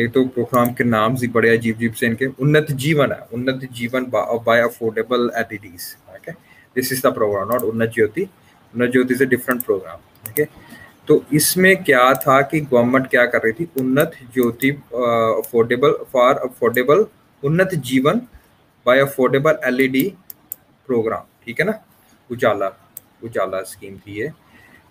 एक तो प्रोग्राम के नाम ही बड़े अजीब अजीब से इनके, उन्नत जीवन है, Unnat Jeevan by affordable LEDs okay this is the program not Unnat Jyoti Unnat ज्योति से डिफरेंट प्रोग्राम ओके तो इसमें क्या था कि गवर्नमेंट क्या कर रही थी? उन्नत ज्योति अफोर्डेबल फॉर अफोर्डेबल उन्नत Jeevan by affordable LED programme ठीक है ना? उजाला उजाला स्कीम थी ये।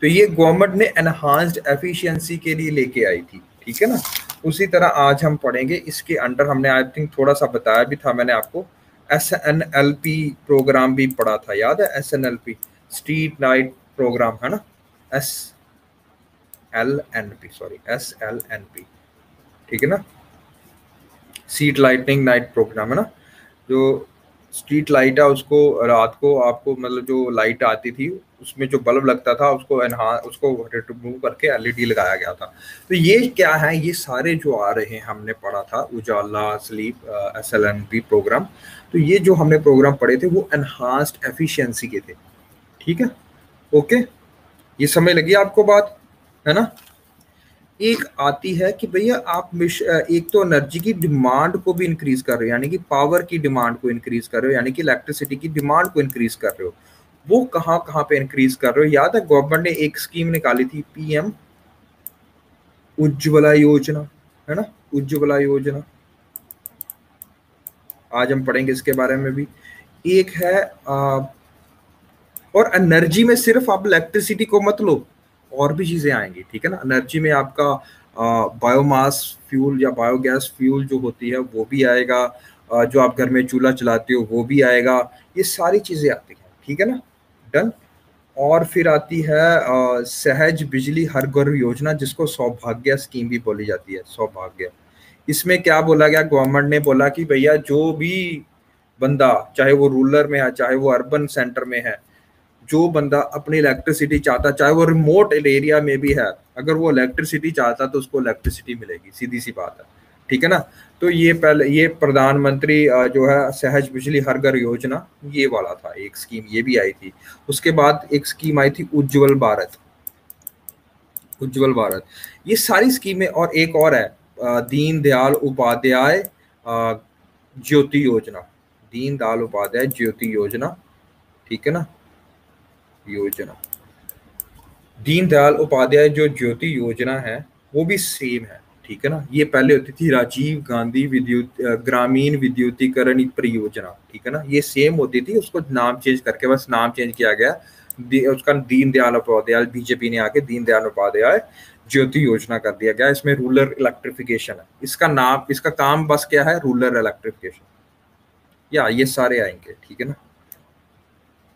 तो ये गवर्नमेंट ने एनहांस्ड एफिशिएंसी के लिए लेके आई थी, ठीक है ना? उसी तरह आज हम पढ़ेंगे। इसके अंडर हमने आई थिंक थोड़ा सा बताया भी था मैंने आपको। S N L P program भी पढ़ा था, याद है? S N L P street night program है ना? S L N P sorry S L N P ठीक है ना? सीट लाइटनिंग नाइट प्रोग्राम है ना? जो स्ट्रीट लाइट है, उसको रात को आपको मतलब जो लाइट आती थी उसमें जो बल्ब लगता था, उसको एनहा, उसको रिमूव करके एलईडी लगाया गया था। तो ये क्या है? ये सारे जो आ रहे हैं, हमने पढ़ा था, Ujala sleep S L program तो ये जो हमने प्रोग्राम पढ़े थे, वो एनहांस्ड एफिशिएंसी के थे। ठीक है? ओके? ये समय लगी आपको बात? है ना? एक आती है कि भैया आप एक तो एनर्जी की डिमांड को भी इंक्रीज कर रहे हो, यानी कि पावर की डिमांड को इंक्रीज कर रहे हो, यानी कि इलेक्ट्रिसिटी की डिमांड को इंक्रीज कर रहे हो। वो कहाँ कहाँ पे इंक्रीज कर रहे हो? याद है गवर्नमेंट ने एक स्कीम निकाली थी पीएम उज्ज्वला योजना है ना? उज्ज्वला योजना। आज हम पढ़ेंगे इसके बारे में भी। एक है आ, और एनर्जी में सिर्फ़ आप इलेक्ट्रिसिटी को मत लो और भी चीज़ें आएँगी ठीक है ना? एनर्जी में आपका बायोमास फ्यूल या बायोगैस फ्यूल जो होती है वो भी आएगा। आ, जो आप घर में चूल्हा चलाते हो वो भी आएगा। ये सारी चीज़ें आती हैं ठीक है ना? डन और फिर आती है आ, सहज बिजली हर घर योजना जिसको सौभाग्य स्कीम भी बोली जाती है सौभाग्य। इसमें क्या बोला गया? गवर्नमेंट ने बोला कि भैया जो भी बंदा चाहे वो रूरल में है चाहे वो अर्बन सेंटर में है जो बंदा अपनी इलेक्ट्रिसिटी चाहता चाहे वो रिमोट एरिया में भी है अगर वो इलेक्ट्रिसिटी चाहता तो उसको इलेक्ट्रिसिटी मिलेगी सीधी सी बात है। ठीक है ना? तो ये पहले, ये प्रधानमंत्री जो है, सहज बिजली हर घर योजना, ये वाला था, एक स्कीम ये भी आई थी। उसके बाद एक स्कीम आई थी उज्जवल भारत। उज्जवल भारत। ये सारी स्कीमें और एक और है दीन दयाल उपाध्याय ज्योति योजना। दीन दयाल उपाध्याय ज्योति योजना, ठीक है ना? योजना। दीन दयाल उपाध्याय जो ज्योति योजना है, वो भी सेम है। ठीक है ना? ये पहले होती थी राजीव गांधी विद्युत ग्रामीण विद्युतीकरण परियोजना, ठीक है ना? ये सेम होती थी, उसको नाम चेंज करके, बस नाम चेंज किया गया। उसका दीनदयाल उपाध्याय बीजेपी ने आके दीनदयाल उपाध्याय ज्योति योजना कर दिया गया। इसमें रूरल इलेक्ट्रिफिकेशन है। इसका नाम, इसका काम बस क्या है? रूरल इलेक्ट्रिफिकेशन या, ये सारे आएँगे, ठीक है ना?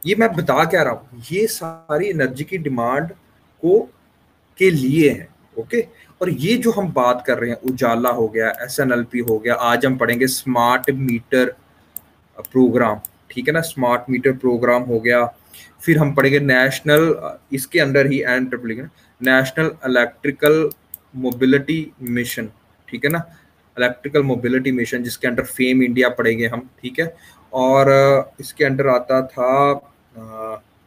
ये मैं बता क्या रहा हूँ, ये सारी एनर्जी की डिमांड को, के लिए है ओके और ये जो हम बात कर रहे हैं, उजाला हो गया एसएनएलपी हो गया, आज हम पढ़ेंगे स्मार्ट मीटर प्रोग्राम ठीक है ना? स्मार्ट मीटर प्रोग्राम हो गया। फिर हम पढ़ेंगे नेशनल इसके under he and triple national electrical mobility mission ठीक है ना? इलेक्ट्रिकल मोबिलिटी मिशन जिसके अंडर फेम इंडिया पढ़ेंगे हम, ठीक है? और, इसके अंडर आता था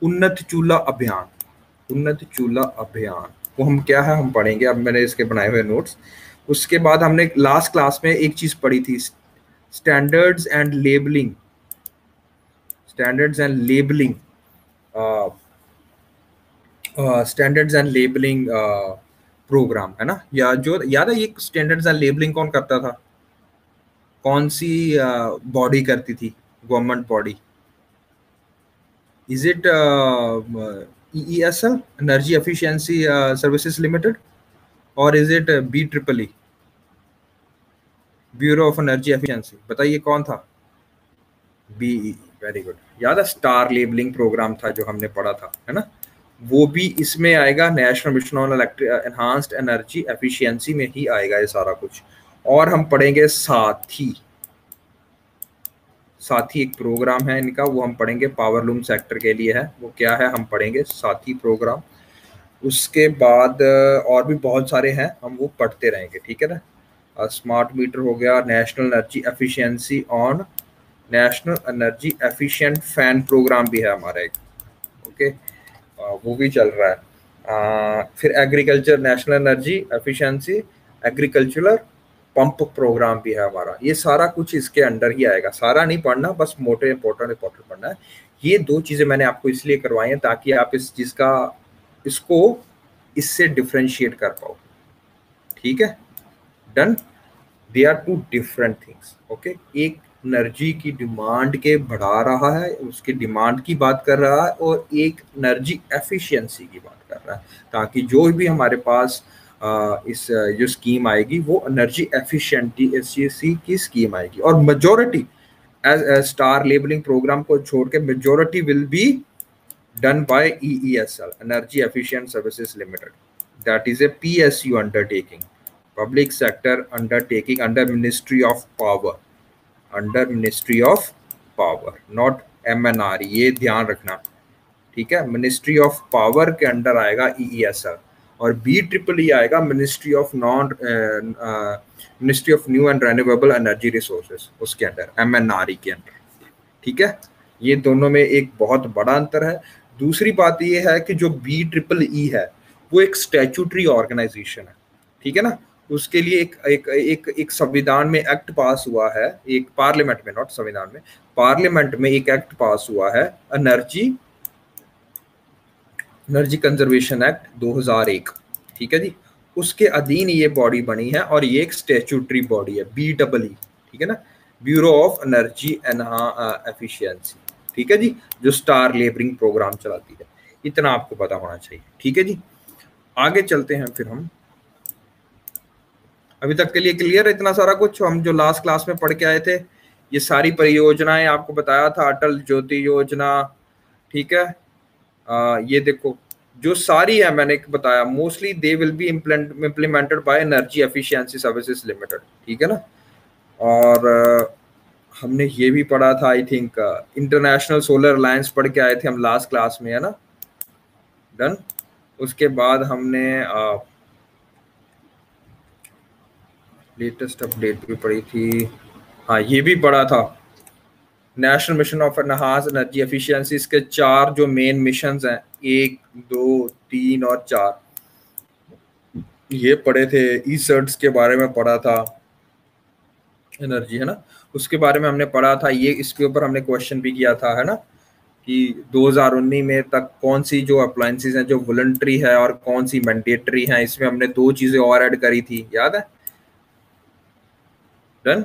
उन्नत चूल्हा अभियान, उन्नत चूल्हा अभियान। वो हम क्या है हम पढ़ेंगे। अब मैंने इसके बनाए हुए नोट्स उसके बाद हमने लास्ट क्लास में एक चीज़ पढ़ी थी। Standards and labelling standards and labelling standards and labelling program है ना? या जो याद है ये स्टैंडर्ड्स एंड लेबलिंग कौन करता था? कौन सी बॉडी uh, करती थी? Government body is it EESL, Energy Efficiency uh, Services Limited, or is it uh, B triple E, bureau of energy efficiency बताइए कौन था? बीई वेरी गुड याद है स्टार लेबलिंग प्रोग्राम था जो हमने पढ़ा था है ना? वो भी इसमें आएगा national mission on enhanced energy efficiency में ही आएगा ये सारा कुछ। और हम पढ़ेंगे साथी। साथी एक प्रोग्राम है इनका वो हम पढ़ेंगे पावर लूम सेक्टर के लिए है। वो क्या है हम पढ़ेंगे साथी प्रोग्राम उसके बाद और भी बहुत सारे हैं हम वो पढ़ते रहेंगे ठीक है ना? स्मार्ट मीटर हो गया national energy efficiency on national energy efficient fan programme भी है हमारा एक ओके वो भी चल रहा है। आ, फिर agriculture national energy efficiency agricultural pump programme भी है हमारा। ये सारा कुछ इसके अंडर ही आएगा। सारा नहीं पढ़ना, बस मोटे इंपॉर्टेंट इंपॉर्टेंट पढ़ना है। ये दो चीज़ें मैंने आपको इसलिए करवाई हैं ताकि आप इस चीज़ का इसको इससे डिफ्रेंशिएट कर पाओ। ठीक है? Done they are two different things okay एक एनर्जी की डिमांड के बढ़ा रहा है, उसकी डिमांड की बात कर रहा है और एक एनर्जी एफिशिएंसी की बात कर रहा है। ताकि जो भी हमारे पास इस जो स्कीम आएगी, वो एनर्जी एफिशिएंटी एस की स्कीम आएगी। और majority as star labelling programme को छोड़ के majority will be done by EESL Energy Efficient Services Limited. That is a PSU undertaking public sector undertaking under Ministry of Power. Under ministry of power not M ये ध्यान रखना। ठीक है? Ministry of power के under आएगा E E S R और B triple E आएगा ministry of non ministry of new and renewable energy resources उसके under M N R E के अंडर ठीक है? ये दोनों में एक बहुत बड़ा अंतर है। दूसरी बात ये है कि जो बी ट्रिपल ई है, वो एक स्टैचूटरी ऑर्गेनाइजेशन है। ठीक है ना? उसके लिए एक एक एक एक संविधान में एक्ट पास हुआ है। एक पार्लियामेंट में नॉट संविधान में। पार्लियामेंट में एक एक्ट पास हुआ है। एनर्जी एनर्जी कंजर्वेशन एक्ट 2001 ठीक है जी? उसके अधीन ये बॉडी बनी है और ये एक स्टेचुटरी बॉडी है बी डबल ई ठीक है ना? ब्यूरो ऑफ़ एनर्जी एफिशिएंसी ठीक है जी? जो स्टार लेबरिंग प्रोग्राम चलाती है। इतना आपको पता होना चाहिए, ठीक है जी? आगे चलते हैं फिर हम। अभी तक के लिए क्लियर है इतना सारा कुछ? हम जो लास्ट क्लास में पढ़ के आए थे, ये सारी परियोजनाएँ आपको बताया था, अटल ज्योति योजना, ठीक है? ये देखो जो सारी है मैंने बताया mostly they will be implemented by energy efficiency services limited ठीक है ना? और हमने ये भी पढ़ा था I think international solar alliance पढ़ के आए थे हम लास्ट क्लास में है ना? डन उसके बाद हमने uh, लेटेस्ट अपडेट भी पढ़ी थी। हाँ ये भी पढ़ा था। National mission of enhanced energy efficiency के चार जो मेन मिशन हैं, एक, दो, तीन और चार। ये पढ़े थे ई सर्ट्स के बारे में पढ़ा था एनर्जी है ना? उसके बारे में हमने पढ़ा था, ये इसके ऊपर हमने क्वेश्चन भी किया था, है ना? कि 2019 में तक कौन सी जो अप्लायंसेज हैं, जो वॉलंट्री है और कौन सी मैंडेटरी हैं, इसमें हमने दो चीज़ें और ऐड करी थी, याद है? Done?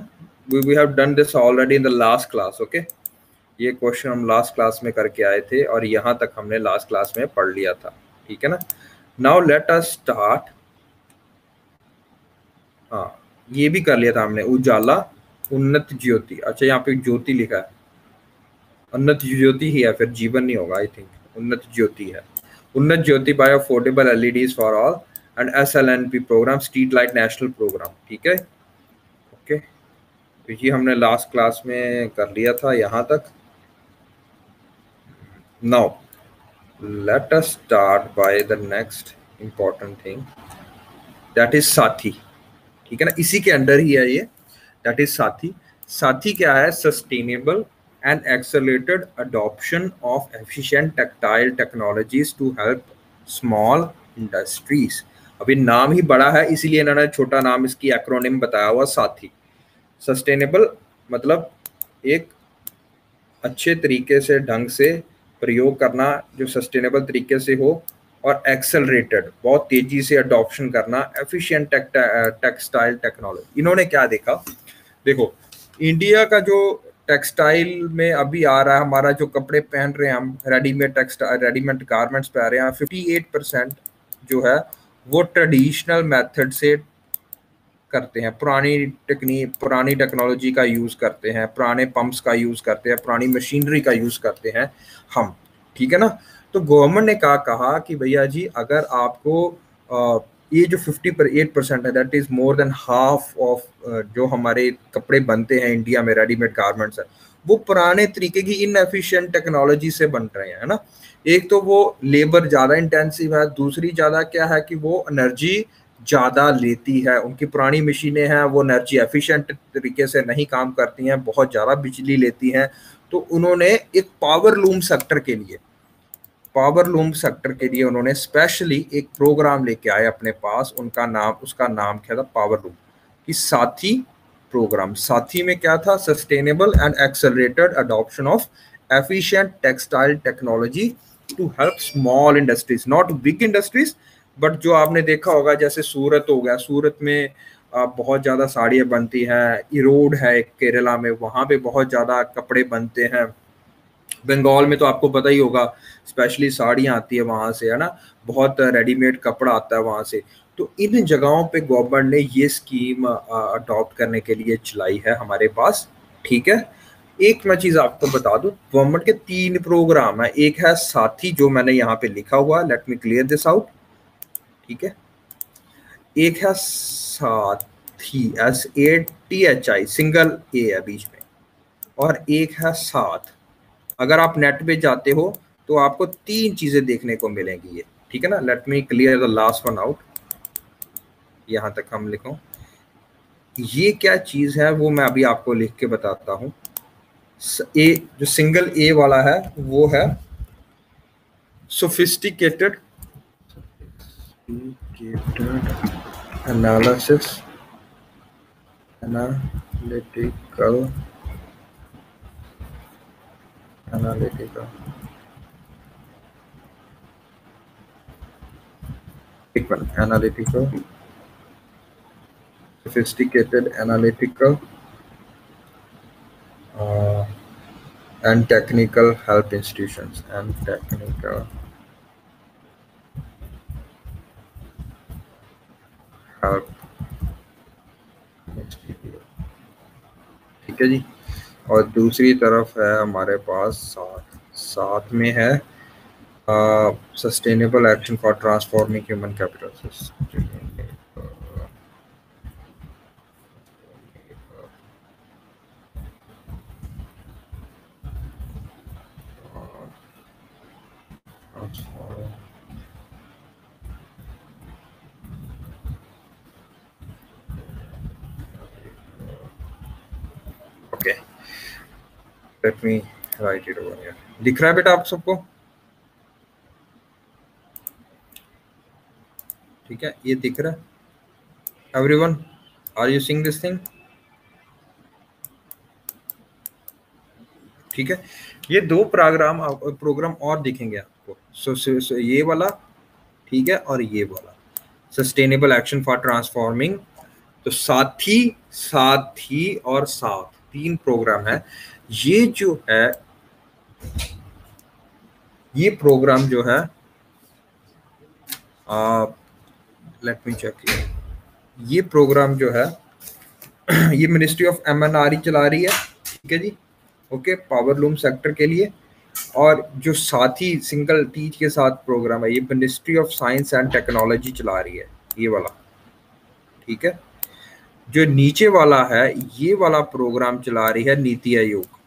We, we have done this already in the last class okay? ये क्वेश्चन हम लास्ट क्लास में करके आए थे और यहाँ तक हमने लास्ट क्लास में पढ़ लिया था ठीक है ना? नाउ लेट अस स्टार्ट हाँ ये भी कर लिया था हमने उजाला उन्नत ज्योति। अच्छा यहाँ पे ज्योति लिखा है। उन्नत ज्योति ही है फिर जीवन नहीं होगा आई थिंक उन्नत ज्योति है। Unnat Jyoti by affordable LEDs for all and S L N P programme street light national programme ठीक है? तो ये हमने लास्ट क्लास में कर लिया था यहाँ तक। Now let us start by the next important thing that is Saathi. ठीक है ना? इसी के अंडर ही है ये। दैट इज़ साथी। साथी क्या है? Sustainable and accelerated adoption of efficient textile technologies to help small industries अभी नाम ही बड़ा है, इसीलिए इन्होंने छोटा नाम इसकी एक्रोनिम बताया हुआ, साथी। सस्टेनेबल मतलब एक अच्छे तरीके से ढंग से प्रयोग करना, जो सस्टेनेबल तरीके से हो और एक्सेलरेटेड बहुत तेज़ी से अडॉप्शन करना एफिशिएंट टेक्सटाइल टेक्नोलॉजी इन्होंने क्या देखा? देखो इंडिया का जो टेक्सटाइल में अभी आ रहा है, हमारा जो कपड़े पहन रहे हैं हम रेडीमेड टेक्सटाइल रेडीमेड गारमेंट्स पहन रहे हैं फिफ्टी एट परसेंट जो है, वो ट्रेडिशनल मेथड से करते हैं, पुरानी टेक्निक पुरानी टेक्नोलॉजी का यूज़ करते हैं, पुराने पंप्स का यूज़ करते हैं, पुरानी मशीनरी का यूज़ करते हैं हम, ठीक है ना? तो गवर्नमेंट ने कहा कहा कि भैया जी, अगर आपको ये जो 50 पर एट परसेंट है that is more than half of जो हमारे कपड़े बनते हैं इंडिया में रेडीमेड गारमेंट्स है, वो पुराने तरीके की इनएफिशिएंट टेक्नोलॉजी से बन रहे हैं ना? एक तो वो लेबर ज़्यादा इंटेंसिव है, दूसरी ज़्यादा क्या है कि वो एनर्जी ज़्यादा लेती है। उनकी पुरानी मशीनें हैं, वो एनर्जी एफिशिएंट तरीके से नहीं काम करती हैं, बहुत ज़्यादा बिजली लेती हैं। तो उन्होंने एक पावर लूम सेक्टर के लिए पावर लूम सेक्टर के लिए उन्होंने स्पेशली एक प्रोग्राम लेके आए अपने पास। उनका नाम, उसका नाम क्या था? पावर लूम कि साथी प्रोग्राम साथी में क्या था? Sustainable and accelerated adoption of efficient textile technology to help small industries not big industries but जो आपने देखा होगा, जैसे सूरत हो गया, सूरत में बहुत ज़्यादा साड़ियाँ बनती हैं इरोड है केरला में, वहाँ पे बहुत ज़्यादा कपड़े बनते हैं। बंगाल में तो आपको पता ही होगा स्पेशली साड़ियाँ आती है वहाँ से, है ना? बहुत रेडीमेड कपड़ा आता है वहाँ से। तो इन जगहों पे गवर्नमेंट ने ये स्कीम अडॉप्ट करने के लिए चलाई है हमारे पास, ठीक है? एक मैं चीज़ आपको बता दूँ, गवर्नमेंट के तीन प्रोग्राम है। एक है साथी, जो मैंने यहाँ पे लिखा हुआ let me clear this out ठीक है? एक है Saathi, S A T H I, single A है बीच में। और एक है साथ। अगर आप नेट पे जाते हो तो आपको तीन चीज़ें देखने को मिलेंगी ये, ठीक है ना? Let me clear the last one out यहाँ तक हम लिखो। ये क्या चीज़ है, वो मैं अभी आपको लिख के बताता हूँ। ए, जो सिंगल ए वाला है, वो है sophisticated indicator analysis analytical analytical. Analytical. Sophisticated analytical uh, and technical help institutions and technical है जी। और दूसरी तरफ़ है हमारे पास साथ साथ में है sustainable action for transforming human capital let me it over here दिख रहा है बेटा आप सबको? ठीक है ये दिख रहा है। Everyone are you seeing this thing ठीक है ये दो प्रोग्राम प्रोग्राम और दिखेंगे आपको। सो so, so, so, ये वाला ठीक है और ये वाला। सस्टेनेबल एक्शन फॉर ट्रांसफॉर्मिंग तो साथी साथी और साथ तीन प्रोग्राम है। ये जो है ये प्रोग्राम जो है लेट मी चेक ये प्रोग्राम जो है, ये ministry of M N R चला रही है, ठीक है जी? ओके पावर लूम सेक्टर के लिए। और जो साथी सिंगल टीच के साथ प्रोग्राम है, ये ministry of science and technology चला रही है, ये वाला, ठीक है? जो नीचे वाला है, ये वाला प्रोग्राम चला रही है नीति आयोग।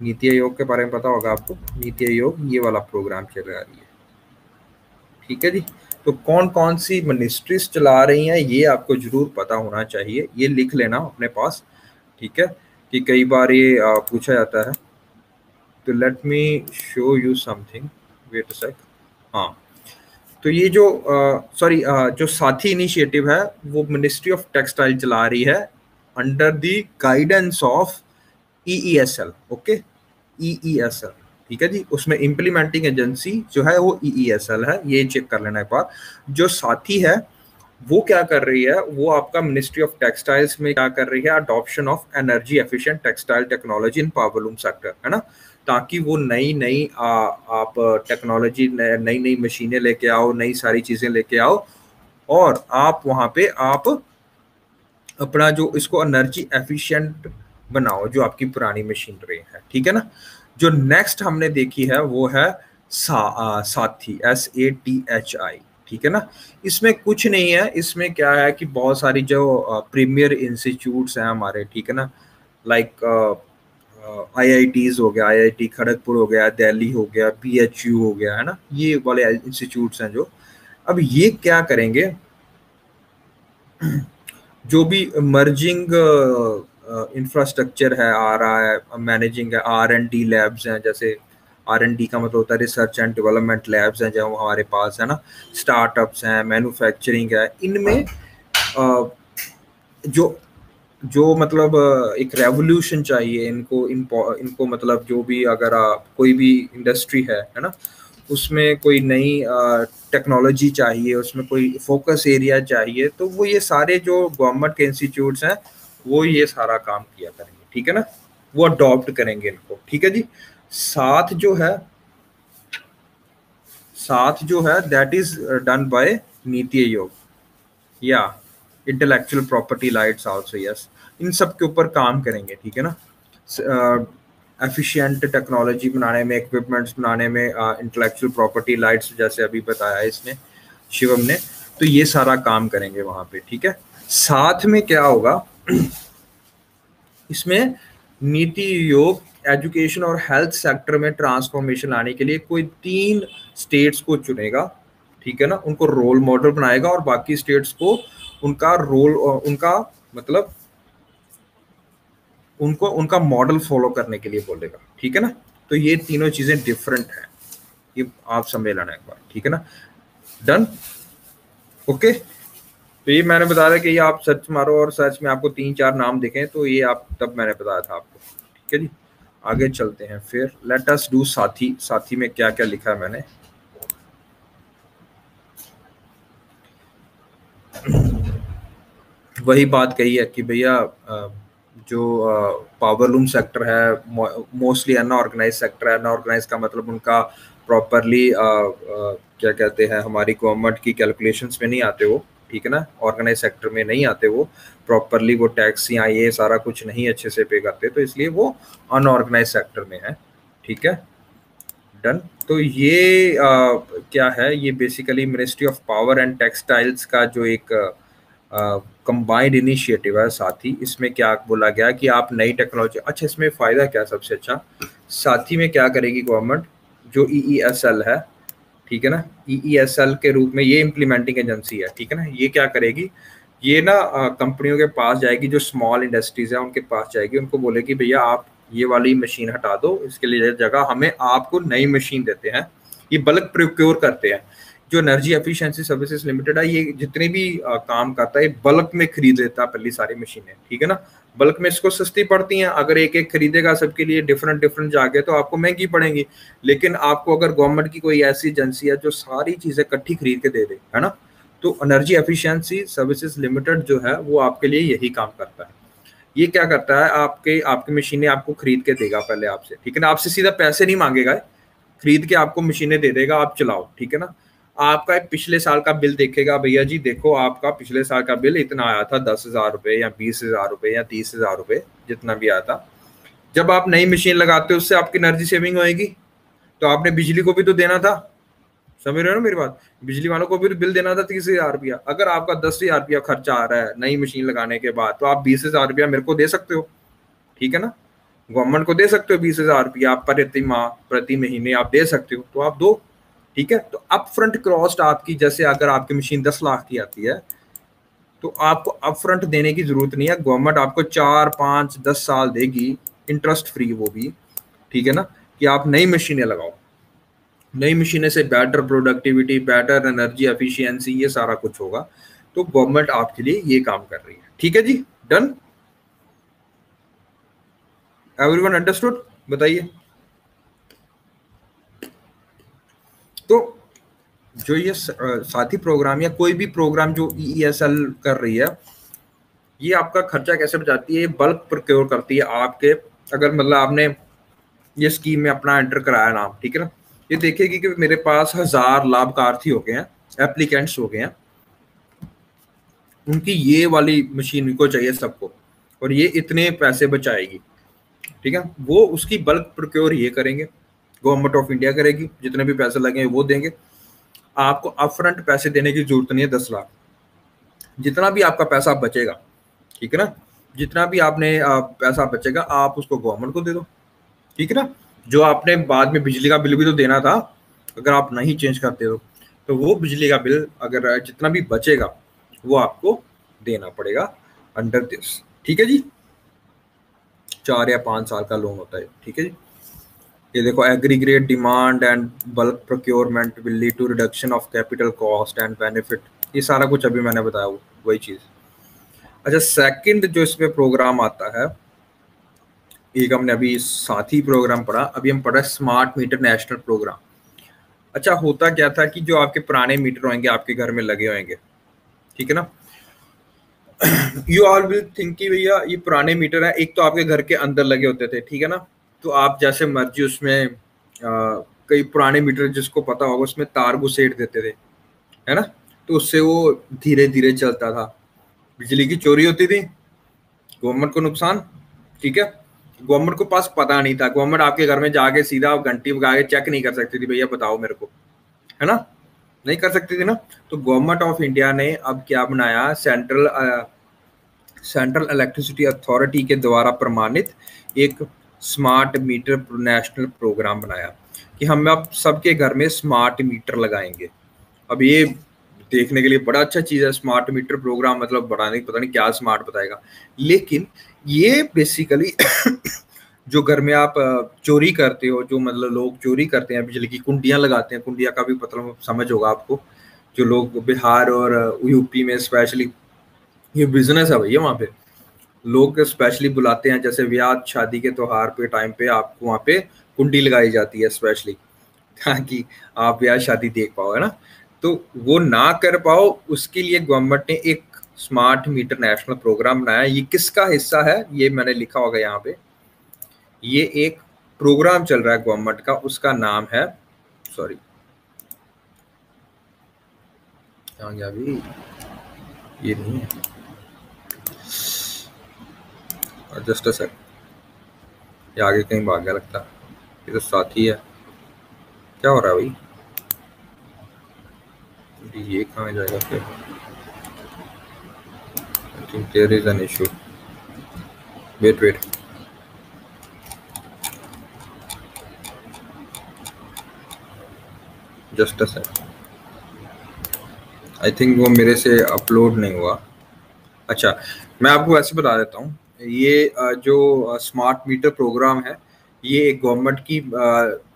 नीति आयोग के बारे में पता होगा आपको। नीति आयोग ये वाला प्रोग्राम चल रहा है ठीक है जी? तो कौन कौन सी मिनिस्ट्रीज चला रही हैं, ये आपको ज़रूर पता होना चाहिए। ये लिख लेना अपने पास। ठीक है? कि कई बार ये पूछा जाता है। तो let me show you something wait sec हाँ। तो ये जो सॉरी जो साथी इनिशिएटिव है, वो मिनिस्ट्री ऑफ़ टेक्सटाइल चला रही है। Under the guidance of EESL okay EESL ठीक है जी? उसमें इम्प्लीमेंटिंग एजेंसी जो है वो ईईएसएल है, ये चेक कर लेना एक बार। जो साथी है, वो क्या कर रही है? वो आपका मिनिस्ट्री ऑफ़ टेक्सटाइल्स में क्या कर रही है? Adoption of energy efficient textile technology in powerloom sector है ना? ताकि वो नई नई आप टेक्नोलॉजी नई नई मशीनें लेके आओ, नई सारी चीज़ें लेके आओ, और आप वहाँ पे आप अपना जो इसको एनर्जी एफिशिएंट बनाओ जो आपकी पुरानी मशीनरी है ठीक है ना? जो नेक्स्ट हमने देखी है वो है सा, आ, Saathi S A T H I ठीक है ना? इसमें कुछ नहीं है इसमें क्या है कि बहुत सारी जो प्रीमियर इंस्टीट्यूट्स हैं हमारे ठीक है ना? लाइक आई आई टीज हो गया आई आई टी खड़गपुर हो गया दिल्ली हो गया बी एच यू हो गया है ना? ये वाले इंस्टीट्यूट्स हैं जो। अब ये क्या करेंगे? जो भी मर्जिंग इंफ्रास्ट्रक्चर है, आ रहा है मैनेजिंग है आर एंड डी लैब्स हैं, जैसे आर एंड डी का मतलब होता है रिसर्च एंड डेवलपमेंट लैब्स हैं जो हमारे पास है ना स्टार्टअप्स हैं मैन्युफैक्चरिंग है, इनमें जो जो मतलब एक रेवोल्यूशन चाहिए इनको इनको इनको मतलब जो भी अगर कोई भी इंडस्ट्री है है ना, उसमें कोई नई टेक्नोलॉजी चाहिए, उसमें कोई फोकस एरिया चाहिए तो वो ये सारे जो गवर्नमेंट के इंस्टीट्यूट्स हैं वो ये सारा काम किया करेंगे, ठीक है ना? वो अडॉप्ट करेंगे इनको, ठीक है जी? साथ जो है, साथ जो है that is done by NITI Aayog. या intellectual property lights also yes इन सब के ऊपर काम करेंगे, ठीक है ना? एफिशिएंट टेक्नोलॉजी बनाने में इक्विपमेंट्स बनाने में इंटेलेक्चुअल प्रॉपर्टी लाइट्स जैसे अभी बताया इसने, शिवम ने तो ये सारा काम करेंगे वहाँ पे, ठीक है? साथ में क्या होगा इसमें नीति योग एजुकेशन और हेल्थ सेक्टर में ट्रांसफॉर्मेशन लाने के लिए कोई तीन स्टेट्स को चुनेगा, ठीक है ना? उनको रोल मॉडल बनाएगा और बाकी स्टेट्स को उनका रोल उनका मतलब उनको, उनका मॉडल फॉलो करने के लिए बोलेगा, ठीक है ना? तो ये तीनों चीज़ें डिफरेंट है। ये आप समझ लेना एक बार, ठीक है ना? डन ओके तो ये मैंने बताया कि ये आप सर्च मारो और सर्च में आपको तीन चार नाम दिखें तो ये आप, तब मैंने बताया था आपको। ठीक है जी? आगे चलते हैं फिर। लेट अस डू साथी साथी में क्या क्या लिखा है मैंने। वही बात कही है कि भैया जो पावर लूम सेक्टर है मोस्टली अनऑर्गेनाइज सेक्टर है। अनऑर्गेनाइज का मतलब उनका प्रॉपरली क्या कहते हैं, हमारी गवर्नमेंट की कैलकुलेशंस में नहीं आते वो। ठीक है ना? ऑर्गेनाइज सेक्टर में नहीं आते वो प्रॉपरली वो टैक्स या ये सारा कुछ नहीं अच्छे से पे करते तो इसलिए वो अनऑर्गेनाइज सेक्टर में है ठीक है? डन तो ये आ, क्या है? ये basically ministry of power and textiles का जो एक कंबाइंड इनिशिएटिव है साथ ही इसमें क्या बोला गया कि आप नई टेक्नोलॉजी अच्छा इसमें फ़ायदा क्या सबसे अच्छा? साथ ही में क्या करेगी गवर्नमेंट जो ई एस एल है ठीक है ना? ई ई एस एल के रूप में ये इम्प्लीमेंटिंग एजेंसी है ठीक है ना? ये क्या करेगी? ये ना कंपनियों के पास जाएगी जो स्मॉल इंडस्ट्रीज़ है उनके पास जाएगी उनको बोलेगी भैया आप ये वाली मशीन हटा दो इसके लिए जगह हमें आपको नई मशीन देते हैं। ये बल्क प्रोक्योर करते हैं। जो एनर्जी एफिशिएंसी सर्विसेज़ लिमिटेड है ये जितने भी आ, काम करता है बल्क में खरीद लेता है पहली सारी मशीनें ठीक है ना? बल्क में इसको सस्ती पड़ती हैं। अगर एक एक खरीदेगा सबके लिए डिफरेंट डिफरेंट जाके तो आपको महँगी पड़ेंगी। लेकिन आपको अगर गवर्नमेंट की कोई ऐसी एजेंसी है जो सारी चीज़ें इकट्ठी खरीद के दे दे, है ना? तो एनर्जी एफिशिएंसी सर्विसेज़ लिमिटेड जो है, वो आपके लिए यही काम करता है। ये क्या करता है? आपके, आपकी मशीनें आपको खरीद के देगा पहले आपसे, ठीक है ना? आपसे सीधा पैसे नहीं मांगेगा। खरीद के आपको मशीनें दे देगा, आप चलाओ, ठीक है ना? आपका पिछले साल का बिल देखेगा, भैया जी, देखो आपका पिछले साल का बिल इतना आया था दस हज़ार रुपए या बीस हज़ार रुपए या तीस हज़ार रुपए, जितना भी आया था। जब आप नई मशीन लगाते हो, उससे आपकी एनर्जी सेविंग होएगी। तो आपने बिजली को भी तो देना था। समझ रहे हो ना मेरी बात? बिजली वालों को भी तो बिल देना था तीस हज़ार रुपया। अगर आपका दस हज़ार रुपया खर्चा आ रहा है नई मशीन लगाने के बाद तो आप बीस हज़ार रुपया मेरे को दे सकते हो। ठीक है ना? गवर्नमेंट को दे सकते हो बीस हज़ार रुपया आप प्रति माह प्रति महीने आप दे सकते हो। तो आप दो ठीक है? तो अप फ्रंट क्रॉस्ट आपकी, जैसे अगर आपकी मशीन दस लाख की आती है तो आपको अप फ्रंट देने की ज़रूरत नहीं है। गवर्नमेंट आपको चार, पाँच, दस साल देगी इंटरेस्ट फ्री वो भी, ठीक है ना? कि आप नई मशीनें लगाओ। नई मशीनें से better productivity better energy efficiency ये सारा कुछ होगा। तो गवर्नमेंट आपके लिए ये काम कर रही है। ठीक है जी? डन एवरीवन अंडरस्टूड बताइए। तो जो ये साथी प्रोग्राम या कोई भी प्रोग्राम जो ई e e कर रही है, ये आपका खर्चा कैसे बचाती है? बल्क प्रोक्योर करती है आपके, अगर मतलब आपने ये स्कीम में अपना एंटर कराया नाम, ठीक है ना? ये देखेगी कि मेरे पास हज़ार लाभकार्थी हो गए हैं एप्लीकेंट्स हो गए हैं। उनकी ये वाली मशीन को चाहिए सबको, और ये इतने पैसे बचाएगी, ठीक है? वो उसकी बल्क प्रोक्योर ये करेंगे। गवर्नमेंट ऑफ़ इंडिया करेगी, जितने भी पैसे लगे वो देंगे। आपको अपफ्रंट पैसे देने की ज़रूरत नहीं है दस लाख। जितना भी आपका पैसा बचेगा, ठीक है ना? जितना भी आपने पैसा बचेगा, आप उसको गवर्नमेंट को दे दो, ठीक है ना? जो आपने बाद में बिजली का बिल भी तो देना था, अगर आप नहीं चेंज करते हो तो वो बिजली का बिल अगर जितना भी बचेगा, वो आपको देना पड़ेगा अंडर दिस ठीक है जी? चार या पाँच साल का लोन होता है, ठीक है जी? ये देखो aggregate demand and bulk procurement will lead to reduction of capital cost and benefit ये सारा कुछ अभी मैंने बताया वही चीज़। अच्छा सेकंड जो इसमें प्रोग्राम आता है एक हमने अभी साथी प्रोग्राम पढ़ा, अभी हम पढ़ा स्मार्ट मीटर नेशनल प्रोग्राम अच्छा होता क्या था कि जो आपके पुराने मीटर होंगे, आपके घर में लगे होंगे, ठीक है ना? यू ऑल विल थिंक कि भैया, ये पुराने मीटर है, एक तो आपके घर के अंदर लगे होते थे, ठीक है ना? तो आप जैसे मर्ज़ी उसमें आ, कई पुराने मीटर जिसको पता होगा उसमें तार घुसेट देते थे है ना? तो उससे वो धीरे धीरे चलता था। बिजली की चोरी होती थी गवर्नमेंट को नुकसान ठीक है? गवर्नमेंट को पास पता नहीं था। गवर्नमेंट आपके घर में जाके सीधा घंटी बगा के चेक नहीं कर सकती थी भैया बताओ मेरे को है ना? नहीं कर सकती थी ना? तो गवर्नमेंट ऑफ़ इंडिया ने अब क्या बनाया? सेंट्रल सेंट्रल इलेक्ट्रिसिटी अथॉरिटी के द्वारा प्रमाणित एक स्मार्ट मीटर नेशनल प्रोग्राम बनाया कि हम अब सबके घर में स्मार्ट मीटर लगाएँगे। अब ये देखने के लिए बड़ा अच्छा चीज़ है स्मार्ट मीटर प्रोग्राम मतलब बढ़ाने पता नहीं क्या स्मार्ट बताएगा। लेकिन ये बेसिकली जो घर में आप चोरी करते हो, जो मतलब लोग चोरी करते हैं, बिजली की कुंडियाँ लगाते हैं, कुंडिया का भी मतलब समझ होगा आपको, जो लोग बिहार और यूपी में स्पेशली ये बिज़नेस है भैया वहाँ पे। लोग स्पेशली बुलाते हैं, जैसे ब्याह, शादी के त्योहार पे टाइम पे आपको वहाँ पे कुंडी लगाई जाती है स्पेशली ताकि आप ब्याह, शादी देख पाओ, है ना? तो वो ना कर पाओ, उसके लिए गवर्नमेंट ने एक स्मार्ट मीटर नेशनल प्रोग्राम बनाया। ये किसका हिस्सा है, ये मैंने लिखा होगा यहाँ पे। ये एक प्रोग्राम चल रहा है गवर्नमेंट का, उसका नाम है सॉरी ये नहीं है। जस्ट अ सेक ये आगे कहीं भाग गया लगता ये तो साथी है। क्या हो रहा है भाई? ये कहाँ जाएगा फिर? I think there is an issue wait wait just a sec I think वो मेरे से अपलोड नहीं हुआ। अच्छा मैं आपको ऐसे बता देता हूँ। ये जो स्मार्ट मीटर प्रोग्राम है, ये एक गवर्नमेंट की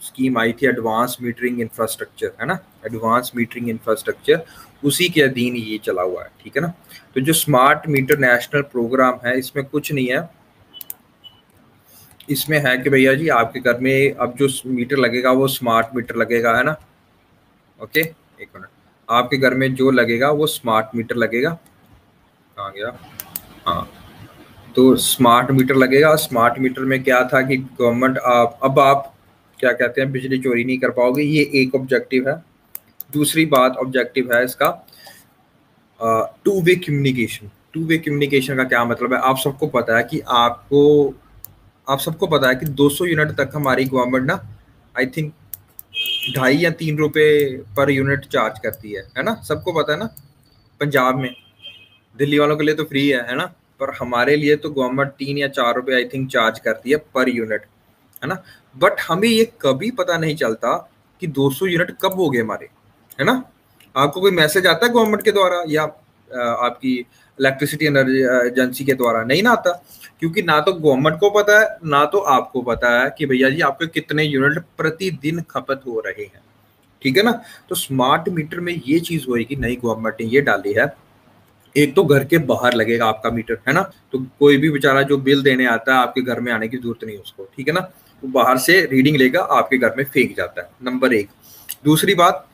स्कीम आई थी एडवांस मीटरिंग इंफ्रास्ट्रक्चर है ना? एडवांस मीटरिंग इंफ्रास्ट्रक्चर उसी के अधीन ये चला हुआ है, ठीक है ना? तो जो स्मार्ट मीटर नेशनल प्रोग्राम है, इसमें कुछ नहीं है। इसमें है कि भैया जी, आपके घर में अब जो मीटर लगेगा, वो स्मार्ट मीटर लगेगा, है ना? ओके एक मिनट। आपके घर में जो लगेगा, वो स्मार्ट मीटर लगेगा। कहाँ गया। हाँ। तो स्मार्ट मीटर लगेगा। स्मार्ट मीटर में क्या था कि गवर्नमेंट आप, अब आप क्या कहते हैं, बिजली चोरी नहीं कर पाओगे, ये एक ऑब्जेक्टिव है। दूसरी बात ऑब्जेक्टिव है इसका two way communication two way communication का क्या मतलब है? आप सबको पता है कि आपको, आप सबको पता है कि 200 यूनिट तक हमारी गवर्नमेंट ना आई थिंक ढाई या तीन रुपए पर यूनिट चार्ज करती है है ना? सबको पता है ना? पंजाब में। दिल्ली वालों के लिए तो फ्री है है ना? पर हमारे लिए तो गवर्नमेंट तीन या चार रुपए आई थिंक चार्ज करती है पर यूनिट है ना? बट हमें ये कभी पता नहीं चलता कि 200 यूनिट कब हो गए हमारे, है ना? आपको कोई मैसेज आता है गवर्नमेंट के द्वारा या आपकी इलेक्ट्रिसिटी एजेंसी के द्वारा? नहीं ना आता, क्योंकि ना तो गवर्नमेंट को पता है, ना तो आपको पता है कि भैया जी, आपके कितने यूनिट प्रतिदिन खपत हो रहे हैं, ठीक है ना? तो स्मार्ट मीटर में ये चीज़ होगी नई गवर्नमेंट ने ये डाली है एक तो घर के बाहर लगेगा आपका मीटर, है ना? तो कोई भी बेचारा जो बिल देने आता है, आपके घर में आने की ज़रूरत नहीं उसको, ठीक है ना? वो बाहर से रीडिंग लेगा, आपके घर में फेंक जाता है, नंबर एक। दूसरी बात,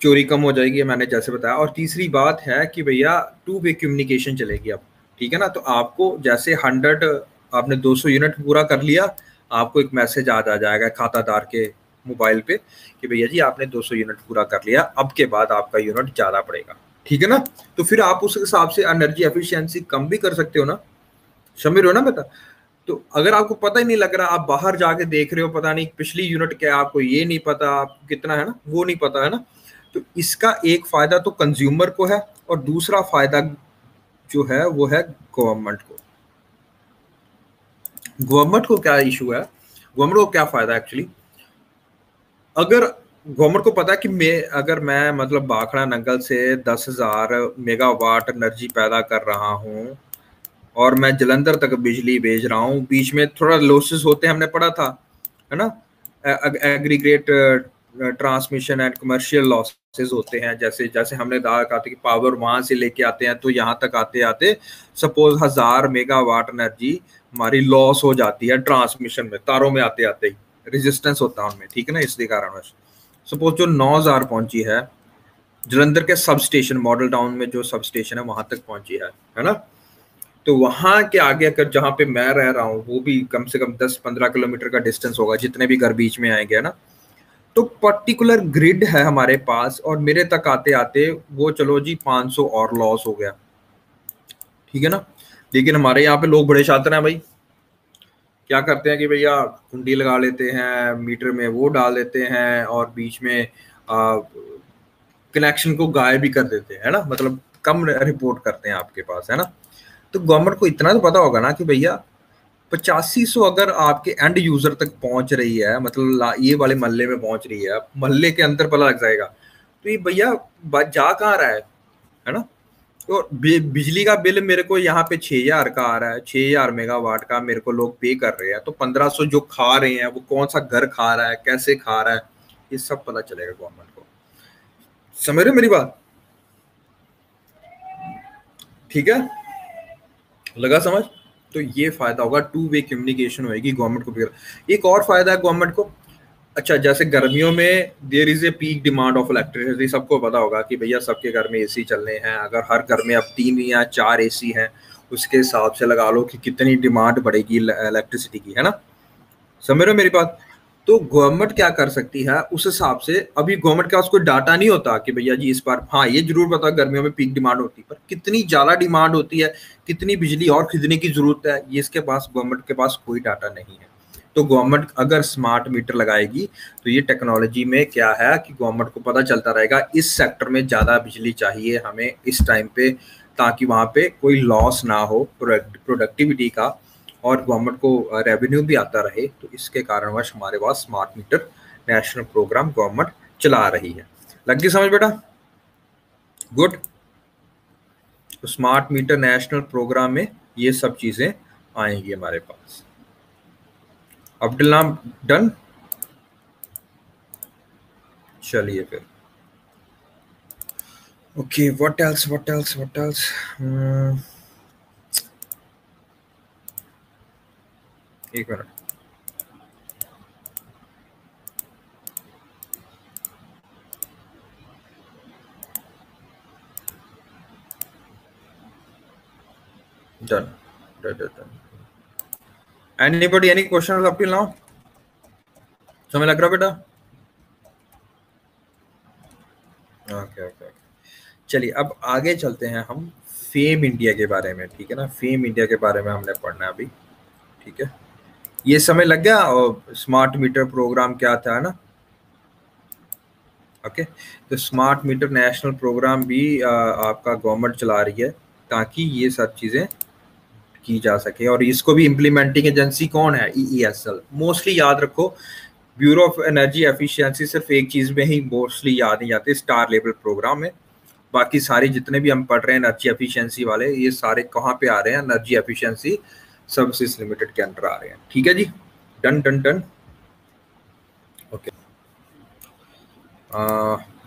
चोरी कम हो जाएगी, मैंने जैसे बताया। और तीसरी बात है कि भैया टू वे कम्युनिकेशन चलेगी अब, ठीक है ना? तो आपको जैसे हंड्रेड आपने 200 यूनिट पूरा कर लिया, आपको एक मैसेज आ जाएगा खातादार के मोबाइल पे कि भैया जी, आपने 200 यूनिट पूरा कर लिया, अब के बाद आपका यूनिट ज़्यादा पड़ेगा। ठीक है ना? तो फिर आप उस हिसाब से एनर्जी एफिशिएंसी कम भी कर सकते हो ना? समझ रहे हो ना बेटा? तो अगर आपको पता ही नहीं लग रहा, आप बाहर जाके देख रहे हो, पता नहीं पिछली यूनिट क्या आपको ये नहीं पता, आप कितना है ना, वो नहीं पता है ना? तो इसका एक फ़ायदा तो कंज्यूमर को है और दूसरा फ़ायदा जो है, वो है गवर्नमेंट को। गवर्नमेंट को क्या इशू है? गवर्नमेंट को क्या फ़ायदा एक्चुअली अगर गवर्नमेंट को पता कि मैं, अगर मैं मतलब बाखड़ा नंगल से दस हज़ार मेगावाट एनर्जी पैदा कर रहा हूँ और मैं जलंधर तक बिजली भेज रहा हूँ, बीच में थोड़ा लॉसेस होते हैं, हमने पढ़ा था, है ना? Aggregate transmission and commercial losses होते हैं, जैसे जैसे हमने दावा कहा था कि पावर वहाँ से लेके आते हैं तो यहाँ तक आते आते सपोज़ हज़ार मेगावाट एनर्जी हमारी लॉस हो जाती है ट्रांसमिशन में, तारों में आते आते ही रेजिस्टेंस होता है उनमें, ठीक है ना? इसलिए कारण सपोज़ जो नौ हज़ार पहुँची है, जलंधर के सब स्टेशन मॉडल टाउन में जो सब स्टेशन है, वहाँ तक पहुँची है है ना? तो वहाँ के आगे अगर जहाँ पे मैं रह रहा हूँ, वो भी कम से कम दस पंद्रह किलोमीटर का डिस्टेंस होगा, जितने भी घर बीच में आएँगे, है ना? तो पर्टिकुलर ग्रिड है हमारे पास और मेरे तक आते आते वो चलो जी 500 और लॉस हो गया। ठीक है ना? लेकिन हमारे यहाँ पे लोग बड़े शातिर हैं भाई। क्या करते हैं कि भैया कुंडी लगा लेते हैं, मीटर में वो डाल देते हैं और बीच में कनेक्शन को गायब भी कर देते हैं ना? मतलब कम रिपोर्ट करते हैं आपके पास, है ना? तो गवर्नमेंट को इतना तो पता होगा ना कि भैया पचासी सौ अगर आपके एंड यूज़र तक पहुँच रही है मतलब ये वाले मोहल्ले में पहुँच रही है मोहल्ले के अंदर पता लग जाएगा। तो ये भैया जा कहाँ रहा है है ना? तो बिजली का बिल मेरे को यहाँ पे छह हज़ार का आ रहा है, छह हज़ार मेगावाट का मेरे को लोग पे कर रहे हैं। तो पंद्रह सौ जो खा रहे हैं, वो कौन सा घर खा रहा है, कैसे खा रहा है, ये सब पता चलेगा गवर्नमेंट को। समझ रहे मेरी बात? ठीक है? लगा समझ? तो ये फ़ायदा होगा टू वे कम्युनिकेशन होगी गवर्नमेंट को एक और फ़ायदा है गवर्नमेंट को अच्छा जैसे गर्मियों में there is a peak demand of electricity सबको पता होगा कि भैया सबके घर में एसी चलने हैं। अगर हर घर में अब तीन या चार एसी हैं, उसके हिसाब से लगा लो कि कितनी डिमांड बढ़ेगी इलेक्ट्रिसिटी की, है ना? समझ रहे हो मेरी बात? तो गवर्नमेंट क्या कर सकती है, उस हिसाब से अभी गवर्नमेंट के पास कोई डाटा नहीं होता कि भैया जी इस बार हाँ ये ज़रूर पता गर्मियों में पीक डिमांड होती है, पर कितनी ज़्यादा डिमांड होती है, कितनी बिजली और खरीदने की ज़रूरत है, ये इसके पास गवर्नमेंट के पास कोई डाटा नहीं है। तो गवर्नमेंट अगर स्मार्ट मीटर लगाएगी तो ये टेक्नोलॉजी में क्या है कि गवर्नमेंट को पता चलता रहेगा, इस सेक्टर में ज़्यादा बिजली चाहिए हमें इस टाइम पे, ताकि वहाँ पे कोई लॉस ना हो प्रोडक्टिविटी का, और गवर्नमेंट को रेवेन्यू भी आता रहे तो इसके कारणवश हमारे पास smart meter national programme government चला रही है। लग गई समझ बेटा? गुड तो स्मार्ट मीटर नेशनल प्रोग्राम में ये सब चीज़ें आएँगी हमारे पास। अब्दुल नाम डन? चलिए फिर। Okay what else what else what else एक minute. done done done. Up till now? समय लग रहा बेटा ओके ओके चलिए अब आगे चलते हैं हम फेम इंडिया के बारे में ठीक है ना? फेम इंडिया के बारे में हमने पढ़ना है अभी ठीक है? ये समय लग गया और स्मार्ट मीटर प्रोग्राम क्या था ना? ओके तो स्मार्ट मीटर नेशनल प्रोग्राम भी आ, आपका गवर्नमेंट चला रही है ताकि ये सब चीज़ें की जा सके और इसको भी इम्प्लीमेंटिंग एजेंसी कौन है? ई e मोस्टली e याद रखो ब्यूरो ऑफ़ एनर्जी एफिशिएंसी सिर्फ़ एक चीज़ में ही मोस्टली याद नहीं आती स्टार लेवल प्रोग्राम में। बाकी सारे जितने भी हम पढ़ रहे हैं एनर्जी एफिशिएंसी वाले, ये सारे कहाँ पे आ रहे हैं? एनर्जी एफिशिएंसी सर्विसेज़ लिमिटेड के अंडर आ रहे हैं। ठीक है जी? Done done done okay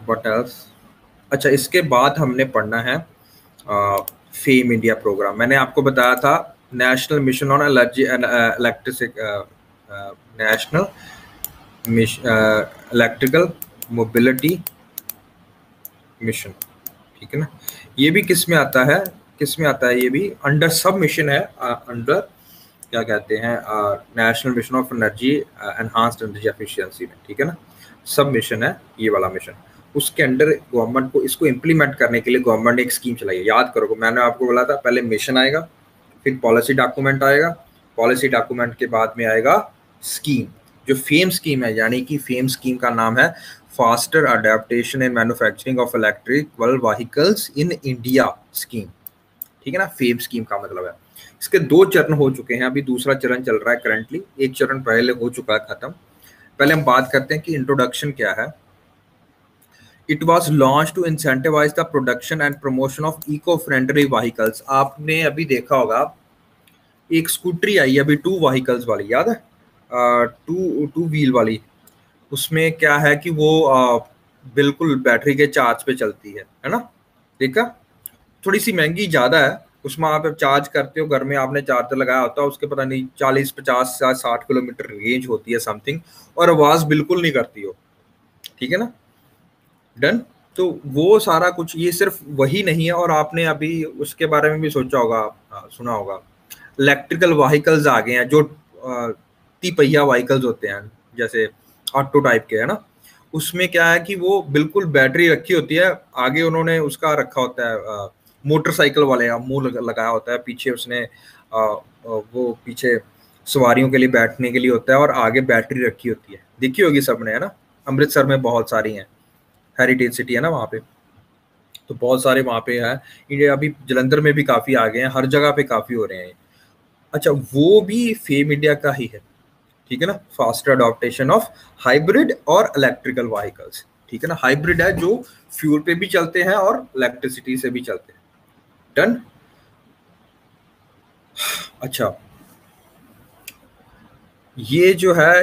what else अच्छा इसके बाद हमने पढ़ना है फेम इंडिया प्रोग्राम मैंने आपको बताया था national mission on allergy electric national electrical mobility mission ठीक है ना? ये भी किसमें आता है? किसमें आता है ये भी? अंडर सब मिशन है अंडर क्या कहते हैं national mission of energy enhanced energy efficiency में, ठीक है ना? सब मिशन है, ये वाला मिशन उसके अंडर गवर्नमेंट को, इसको इम्प्लीमेंट करने के लिए गवर्नमेंट ने एक स्कीम चलाई है। याद करो मैंने आपको बोला था, पहले मिशन आएगा, फिर पॉलिसी डॉक्यूमेंट आएगा पॉलिसी डॉक्यूमेंट के बाद में आएगा स्कीम जो फेम स्कीम है, यानी कि फेम स्कीम का नाम है faster adaptation and manufacturing of electrical vehicles in India scheme ठीक है ना? फेम स्कीम का मतलब है। इसके दो चरण हो चुके हैं। अभी दूसरा चरण चल रहा है करंटली एक चरण पहले हो चुका है खत्म। पहले हम बात करते हैं कि इंट्रोडक्शन क्या है। It was launch to incentivize the production and promotion of eco friendly vehicles आपने अभी देखा होगा एक स्कूटरी आई अभी टू व्हीकल्स वाली याद है? टू टू व्हील वाली। उसमें क्या है कि वो आ, बिल्कुल बैटरी के चार्ज पे चलती है है ना? है थोड़ी सी महँगी ज़्यादा है। उसमें आप चार्ज करते हो घर में आपने चार्जर लगाया होता है उसके पता नहीं चालीस पचास या साठ किलोमीटर रेंज होती है समथिंग और आवाज़ बिल्कुल नहीं करती हो। ठीक है ना? डन? तो वो सारा कुछ ये सिर्फ़ वही नहीं है और आपने अभी उसके बारे में भी सोचा होगा सुना होगा। इलेक्ट्रिकल व्हीकल्स आ गए हैं जो तिपहिया व्हीकल्स होते हैं जैसे ऑटो टाइप के है ना? उसमें क्या है कि वो बिल्कुल बैटरी रखी होती है आगे उन्होंने उसका रखा होता है मोटरसाइकिल वाले मुँह लगाया होता है पीछे उसने आ, वो पीछे सवारियों के लिए बैठने के लिए होता है और आगे बैटरी रखी होती है। देखी होगी सबने है ना? अमृतसर में बहुत सारी हैं। हेरिटेज सिटी है ना वहाँ पे। तो बहुत सारे वहाँ पे है। इंडिया अभी जलंधर में भी काफ़ी आ गए हैं, हर जगह पे काफ़ी हो रहे हैं। अच्छा वो भी फेम इंडिया का ही है, ठीक है ना? फास्टर अडोप्टेशन ऑफ़ हाइब्रिड और इलेक्ट्रिकल व्हीकल्स ठीक है ना? हाइब्रिड है जो फ्यूल पे भी चलते हैं और इलेक्ट्रिसिटी से भी चलते हैं। डन अच्छा। ये जो है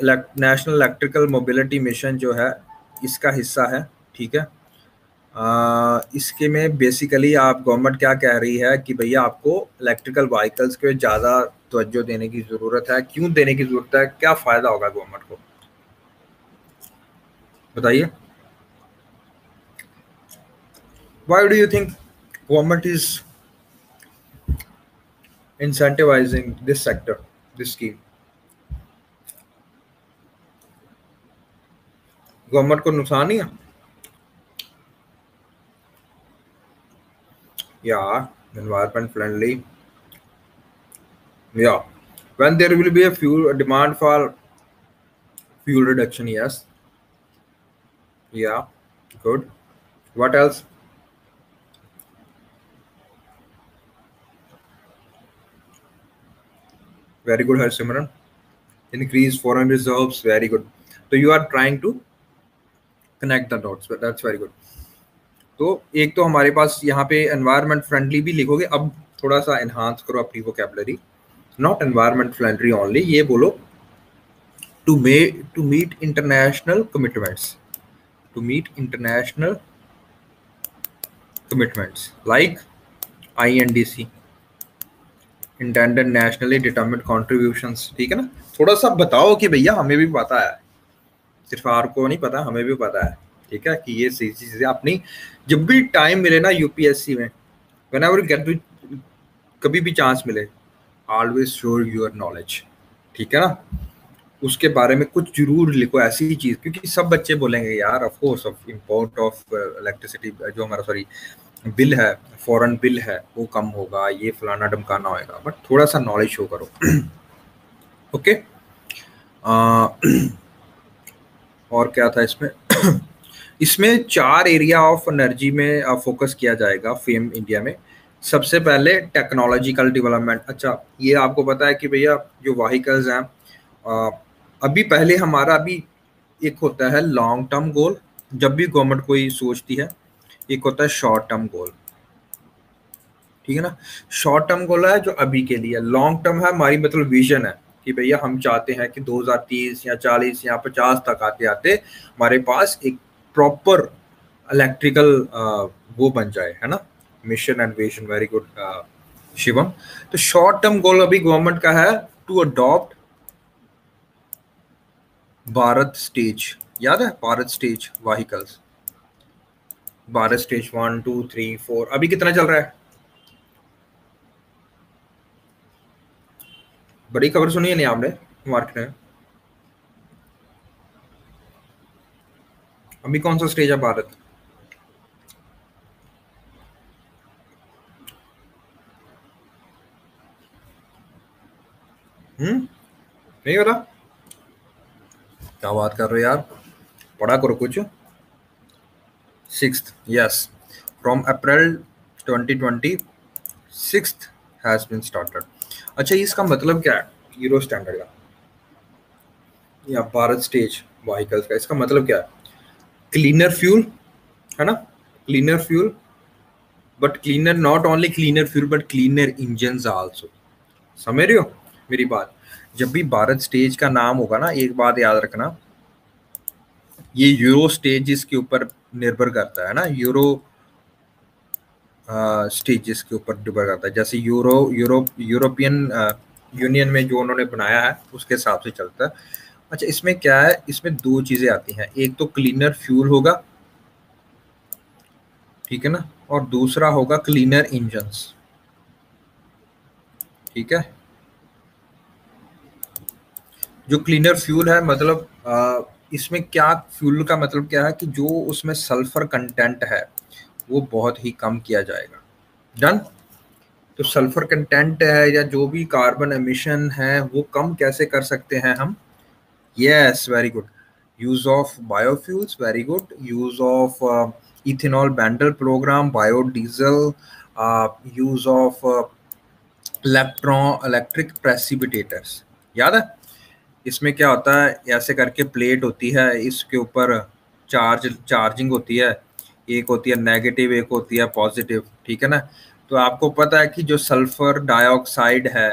नेशनल इलेक्ट्रिकल मोबिलिटी मिशन जो है इसका हिस्सा है ठीक है? आ, इसके में बेसिकली आप गवर्नमेंट क्या कह रही है कि भैया आपको इलेक्ट्रिकल व्हीकल्स के ज़्यादा तवज्जो देने की ज़रूरत है। क्यों देने की ज़रूरत है? क्या फ़ायदा होगा गवर्नमेंट को? बताइए। Why do you think government is incentivizing this sector, this scheme. Government को नुकसान ही है yeah environment friendly yeah when there will be a fuel a demand for fuel reduction yes yeah good what else very good Harsimran increase foreign reserves very good so you are trying to the dots, but that's very good. तो एक तो हमारे पास यहाँ पे environment friendly भी लिखोगे, अब थोड़ा सा एनहांस करो अपनी vocabulary not environment friendly only ये बोलो to may to meet international commitments to meet international commitments like I N D C intended nationally determined contribution ठीक है ना? थोड़ा सा बताओ कि भैया, हमें भी पता है। सिर्फ़ आर को नहीं पता, हमें भी पता है, ठीक है, कि ये सही चीज़ें अपनी जब भी टाइम मिले ना यूपीएससी में वेन एवर गेट कभी भी चांस मिले ऑलवेज शो योर नॉलेज ठीक है ना? उसके बारे में कुछ ज़रूर लिखो ऐसी ही चीज़, क्योंकि सब बच्चे बोलेंगे, यार of course of import of electricity जो हमारा सॉरी बिल है फॉरेन बिल है, वो कम होगा, ये फलाना डमकाना होएगा बट थोड़ा सा नॉलेज शो करो ओके और क्या था इसमें? इसमें चार एरिया ऑफ़ एनर्जी में फोकस किया जाएगा फेम इंडिया में। सबसे पहले टेक्नोलॉजिकल डेवलपमेंट अच्छा ये आपको पता है कि भैया जो वाहीकल्स हैं अभी पहले हमारा अभी एक होता है लॉन्ग टर्म गोल जब भी गवर्नमेंट कोई सोचती है, एक होता है शॉर्ट टर्म गोल ठीक है ना? शॉर्ट टर्म गोल है जो अभी के लिए। लॉन्ग टर्म है, हमारी मतलब विजन है। कि भैया हम चाहते हैं कि 2030 या 40 या 50 तक आते आते हमारे पास एक प्रॉपर इलेक्ट्रिकल वो बन जाए, है ना? Mission and vision very good Shivam. तो शॉर्ट टर्म गोल अभी गवर्नमेंट का है टू अडॉप्ट भारत स्टेज याद है? Bharat stage vehicles Bharat stage one two three four अभी कितना चल रहा है? बड़ी खबर सुनी है नहीं आपने? मार्केट में अभी कौन सा स्टेज है भारत? हम्म? नहीं पता? क्या बात कर रहे हो यार? पढ़ा करो कुछ। Sixth, yes. From april 2020 sixth has been started. अच्छा इसका मतलब क्या है? यूरो स्टैंडर्ड का। या भारत स्टेज व्हीकल्स का, इसका मतलब क्या है? क्लीनर फ्यूल है ना? Cleaner fuel but cleaner not only cleaner fuel but cleaner engine also समझ रहे हो मेरी बात? जब भी भारत स्टेज का नाम होगा ना, एक बात याद रखना, ये यूरो स्टेज इसके ऊपर निर्भर करता है ना। यूरो स्टेजेस के ऊपर निर्भर करता है। जैसे यूरो यूरोप यूरोपियन यूनियन में जो उन्होंने बनाया है उसके हिसाब से चलता है। अच्छा इसमें क्या है? इसमें दो चीज़ें आती हैं। एक तो क्लीनर फ्यूल होगा ठीक है ना? और दूसरा होगा क्लीनर इंजन ठीक है? जो क्लीनर फ्यूल है मतलब आ, इसमें क्या फ्यूल का मतलब क्या है कि जो उसमें सल्फ़र कंटेंट है वो बहुत ही कम किया जाएगा। डन तो सल्फ़र कंटेंट है या जो भी कार्बन एमिशन है, वो कम कैसे कर सकते हैं हम? Yes very good use of biofuels very good use of ethanol blending programme biodiesel use of electron electric precipitators याद है? इसमें क्या होता है? ऐसे करके प्लेट होती है, इसके ऊपर चार्ज चार्जिंग होती है। एक होती है नेगेटिव एक होती है पॉजिटिव ठीक है ना? तो आपको पता है कि जो सल्फ़र डाइऑक्साइड है,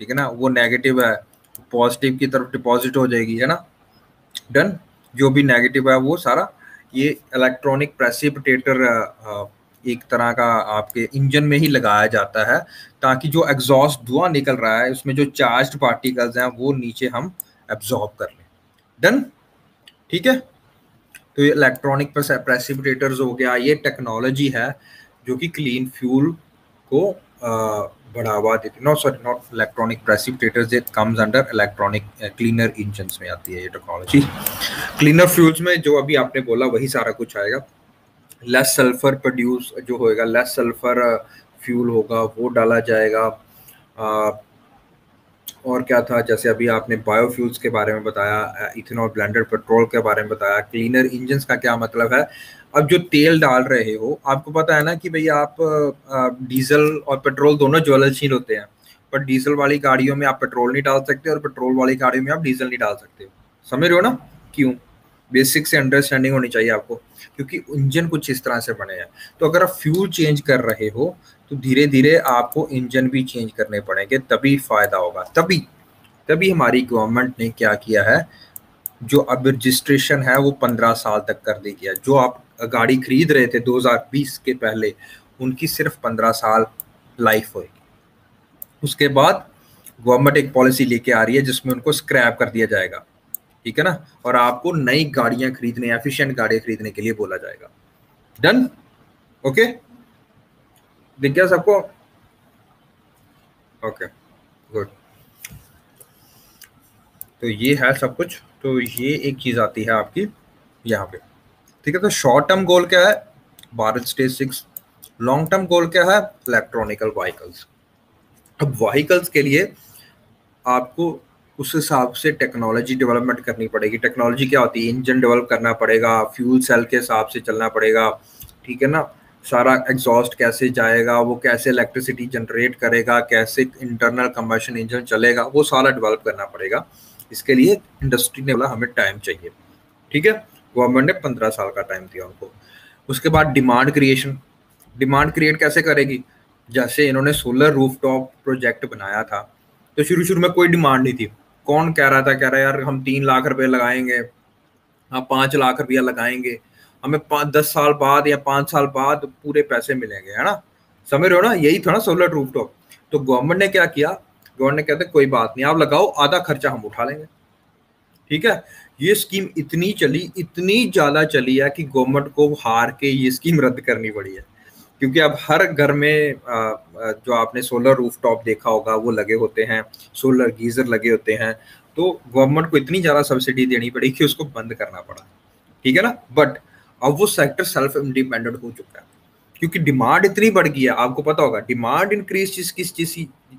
ठीक है ना, वो नेगेटिव है पॉजिटिव की तरफ़ डिपॉजिट हो जाएगी, है ना? डन जो भी नेगेटिव है वो सारा, ये इलेक्ट्रॉनिक प्रेसिपिटेटर एक तरह का आपके इंजन में ही लगाया जाता है, ताकि जो एग्जॉस्ट धुआँ निकल रहा है, उसमें जो चार्ज पार्टिकल्स हैं, वो नीचे हम एब्जॉर्ब कर लें। डन ठीक है? तो ये इलेक्ट्रॉनिक प्रेसिपिटेटर्स हो गया, ये टेक्नोलॉजी है जो कि क्लीन फ्यूल को बढ़ावा देती not sorry not electronic precipitators it comes under electronic cleaner engine में आती है ये टेक्नोलॉजी क्लीनर फ्यूल्स में जो अभी आपने बोला, वही सारा कुछ आएगा। लेस सल्फ़र प्रोड्यूस जो होएगा लेस सल्फ़र फ्यूल होगा, वो डाला जाएगा। और क्या था? जैसे अभी आपने बायोफ्यूल्स के बारे में बताया इथेनॉल ब्लेंडेड पेट्रोल के बारे में बताया क्लीनर इंजन का क्या मतलब है? अब जो तेल डाल रहे हो, आपको पता है ना कि भैया आप डीजल और पेट्रोल दोनों ज्वलनशील होते हैं। पर डीजल वाली गाड़ियों में आप पेट्रोल नहीं डाल सकते और पेट्रोल वाली गाड़ियों में आप डीजल नहीं डाल सकते। समझ रहे हो ना? क्यों? बेसिक से अंडरस्टैंडिंग होनी चाहिए आपको, क्योंकि इंजन कुछ इस तरह से बने हैं। तो अगर आप फ्यूल चेंज कर रहे हो तो धीरे धीरे आपको इंजन भी चेंज करने पड़ेंगे, तभी फ़ायदा होगा। तभी तभी हमारी गवर्नमेंट ने क्या किया है, जो अब रजिस्ट्रेशन है, वो पंद्रह साल तक कर दी गया। जो आप गाड़ी खरीद रहे थे 2020 के पहले, उनकी सिर्फ़ पंद्रह साल लाइफ होगी उसके बाद गवर्नमेंट एक पॉलिसी लेके आ रही है, जिसमें उनको स्क्रैप कर दिया जाएगा। ठीक है ना? और आपको नई गाड़ियाँ खरीदने एफिशिएंट गाड़ियाँ खरीदने के लिए बोला जाएगा। डन ओके दिख गया सबको? ओके गुड तो ये है सब कुछ। तो ये एक चीज़ आती है आपकी यहाँ पे। ठीक है तो शॉर्ट टर्म गोल क्या है? Bharat stage six long term goal क्या है? इलेक्ट्रॉनिकल व्हीकल्स अब व्हीकल्स के लिए आपको उस हिसाब से टेक्नोलॉजी डेवलपमेंट करनी पड़ेगी। टेक्नोलॉजी क्या होती है? इंजन डेवलप करना पड़ेगा फ्यूल सेल के हिसाब से चलना पड़ेगा, ठीक है ना? सारा एग्जॉस्ट कैसे जाएगा, वो कैसे इलेक्ट्रिसिटी जनरेट करेगा, कैसे इंटरनल कंबशन इंजन चलेगा, वो सारा डेवलप करना पड़ेगा। इसके लिए इंडस्ट्री ने बोला, हमें टाइम चाहिए। ठीक है? गवर्नमेंट ने पंद्रह साल का टाइम दिया उनको। उसके बाद डिमांड क्रिएशन डिमांड क्रिएट कैसे करेगी? जैसे इन्होंने सोलर रूफ टॉप प्रोजेक्ट बनाया था तो शुरू शुरू में कोई डिमांड नहीं थी। कौन कह रहा था, कह रहा है, यार, हम तीन लाख रुपए लगाएँगे हाँ पाँच लाख रुपया लगाएँगे, हमें दस साल बाद या पाँच साल बाद पूरे पैसे मिलेंगे, है ना? समझ रहे हो ना? यही था ना सोलर रूफ टॉप तो गवर्नमेंट ने क्या किया? गवर्नमेंट ने कहते, कोई बात नहीं, आप लगाओ, आधा खर्चा हम उठा लेंगे। ठीक है? ये स्कीम इतनी चली, इतनी ज़्यादा चली है कि गवर्नमेंट को हार के ये स्कीम रद्द करनी पड़ी है। क्योंकि अब हर घर में जो आपने सोलर रूफ टॉप देखा होगा, वो लगे होते हैं सोलर गीजर लगे होते हैं। तो गवर्नमेंट को इतनी ज़्यादा सब्सिडी देनी पड़ी कि उसको बंद करना पड़ा। ठीक है ना? बट अब वो सेक्टर सेल्फ इंडिपेंडेंट हो चुका है। क्योंकि डिमांड इतनी बढ़ गई है, आपको पता होगा डिमांड इंक्रीज चीज़ किस चीज़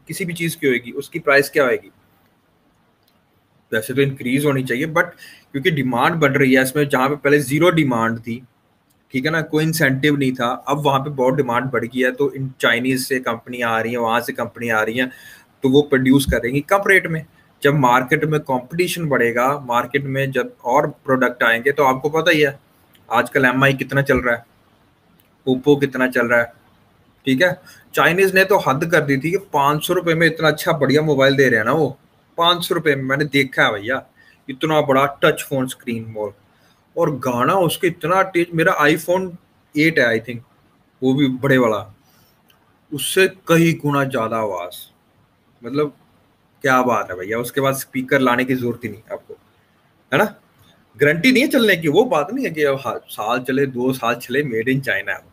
किसी भी चीज़ की होगी उसकी प्राइस क्या होगी वैसे तो इंक्रीज होनी चाहिए बट क्योंकि डिमांड बढ़ रही है, इसमें जहाँ पे पहले ज़ीरो डिमांड थी ठीक है ना, कोई इंसेंटिव नहीं था। अब वहाँ पे बहुत डिमांड बढ़ गई है तो इन चाइनीज़ से कंपनी आ रही है, वहाँ से कंपनी आ रही हैं तो वो प्रोड्यूस करेंगी कम रेट में, जब मार्केट में कंपटीशन बढ़ेगा मार्केट में जब और प्रोडक्ट आएँगे तो आपको पता ही है, आजकल एमआई कितना चल रहा है ओप्पो कितना चल रहा है, ठीक है? चाइनीज़ ने तो हद कर दी थी कि पाँच सौ रुपए में इतना अच्छा बढ़िया मोबाइल दे रहे हैं ना वो। पाँच सौ रुपए में, मैंने देखा है भैया, इतना बड़ा टच फ़ोन स्क्रीन मोल और गाना उसके इतना तेज, मेरा आईफोन एट है आई थिंक वो भी बड़े वाला। उससे कई गुना ज़्यादा आवाज़। मतलब क्या बात है भैया, उसके बाद स्पीकर लाने की ज़रूरत ही नहीं आपको, है ना? गारंटी नहीं है चलने की, वो बात नहीं है कि अब साल चले, दो साल चले मेड इन चाइना है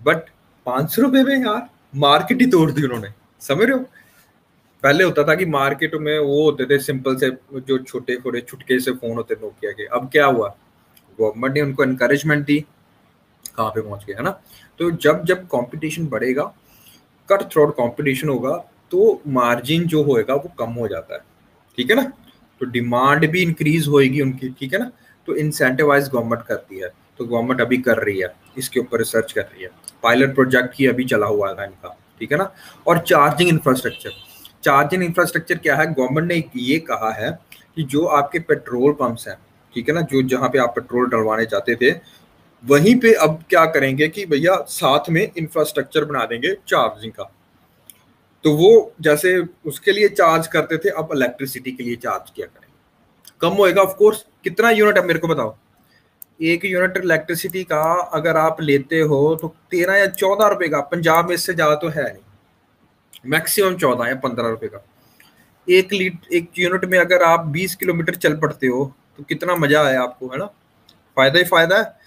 बट पाँच सौ रुपए में यार मार्केट ही तोड़ दी उन्होंने, समझ रहे हो? पहले होता था कि मार्केट में वो होते थे सिंपल से जो छोटे छोटे छुटके से फ़ोन होते नोकिया के। अब क्या हुआ? गवर्नमेंट ने उनको एनकरेजमेंट दी, कहाँ पे पहुँच गए, है ना? तो जब जब कंपटीशन बढ़ेगा कट थ्रोट कंपटीशन होगा तो मार्जिन जो होएगा, वो कम हो जाता है, ठीक है ना? तो डिमांड भी इंक्रीज होएगी उनकी, ठीक है ना? तो इंसेंटिवाइज गवर्नमेंट करती है तो गवर्नमेंट अभी कर रही है, इसके ऊपर रिसर्च कर रही है। पायलट प्रोजेक्ट ही अभी चला हुआ है इनका, ठीक है ना? और चार्जिंग इंफ्रास्ट्रक्चर चार्जिंग इंफ्रास्ट्रक्चर क्या है? गवर्नमेंट ने ये कहा है कि जो आपके पेट्रोल पंप्स हैं ठीक है ना, जो जहाँ पे आप पेट्रोल डलवाने जाते थे, वहीं पे अब क्या करेंगे कि भैया साथ में इंफ्रास्ट्रक्चर बना देंगे चार्जिंग का। तो वो जैसे उसके लिए चार्ज करते थे, अब इलेक्ट्रिसिटी के लिए चार्ज किया करेंगे। कम होएगा ऑफ़ कोर्स कितना यूनिट है, मेरे को बताओ। एक यूनिट इलेक्ट्रिसिटी का अगर आप लेते हो तो तेरह या चौदह रुपए का, पंजाब में इससे ज़्यादा तो है नहीं। मैक्सिमम चौदह या पंद्रह रुपए का। एक लीट एक यूनिट में अगर आप बीस किलोमीटर चल पड़ते हो तो कितना मज़ा आया आपको, है ना? फ़ायदा ही फ़ायदा है।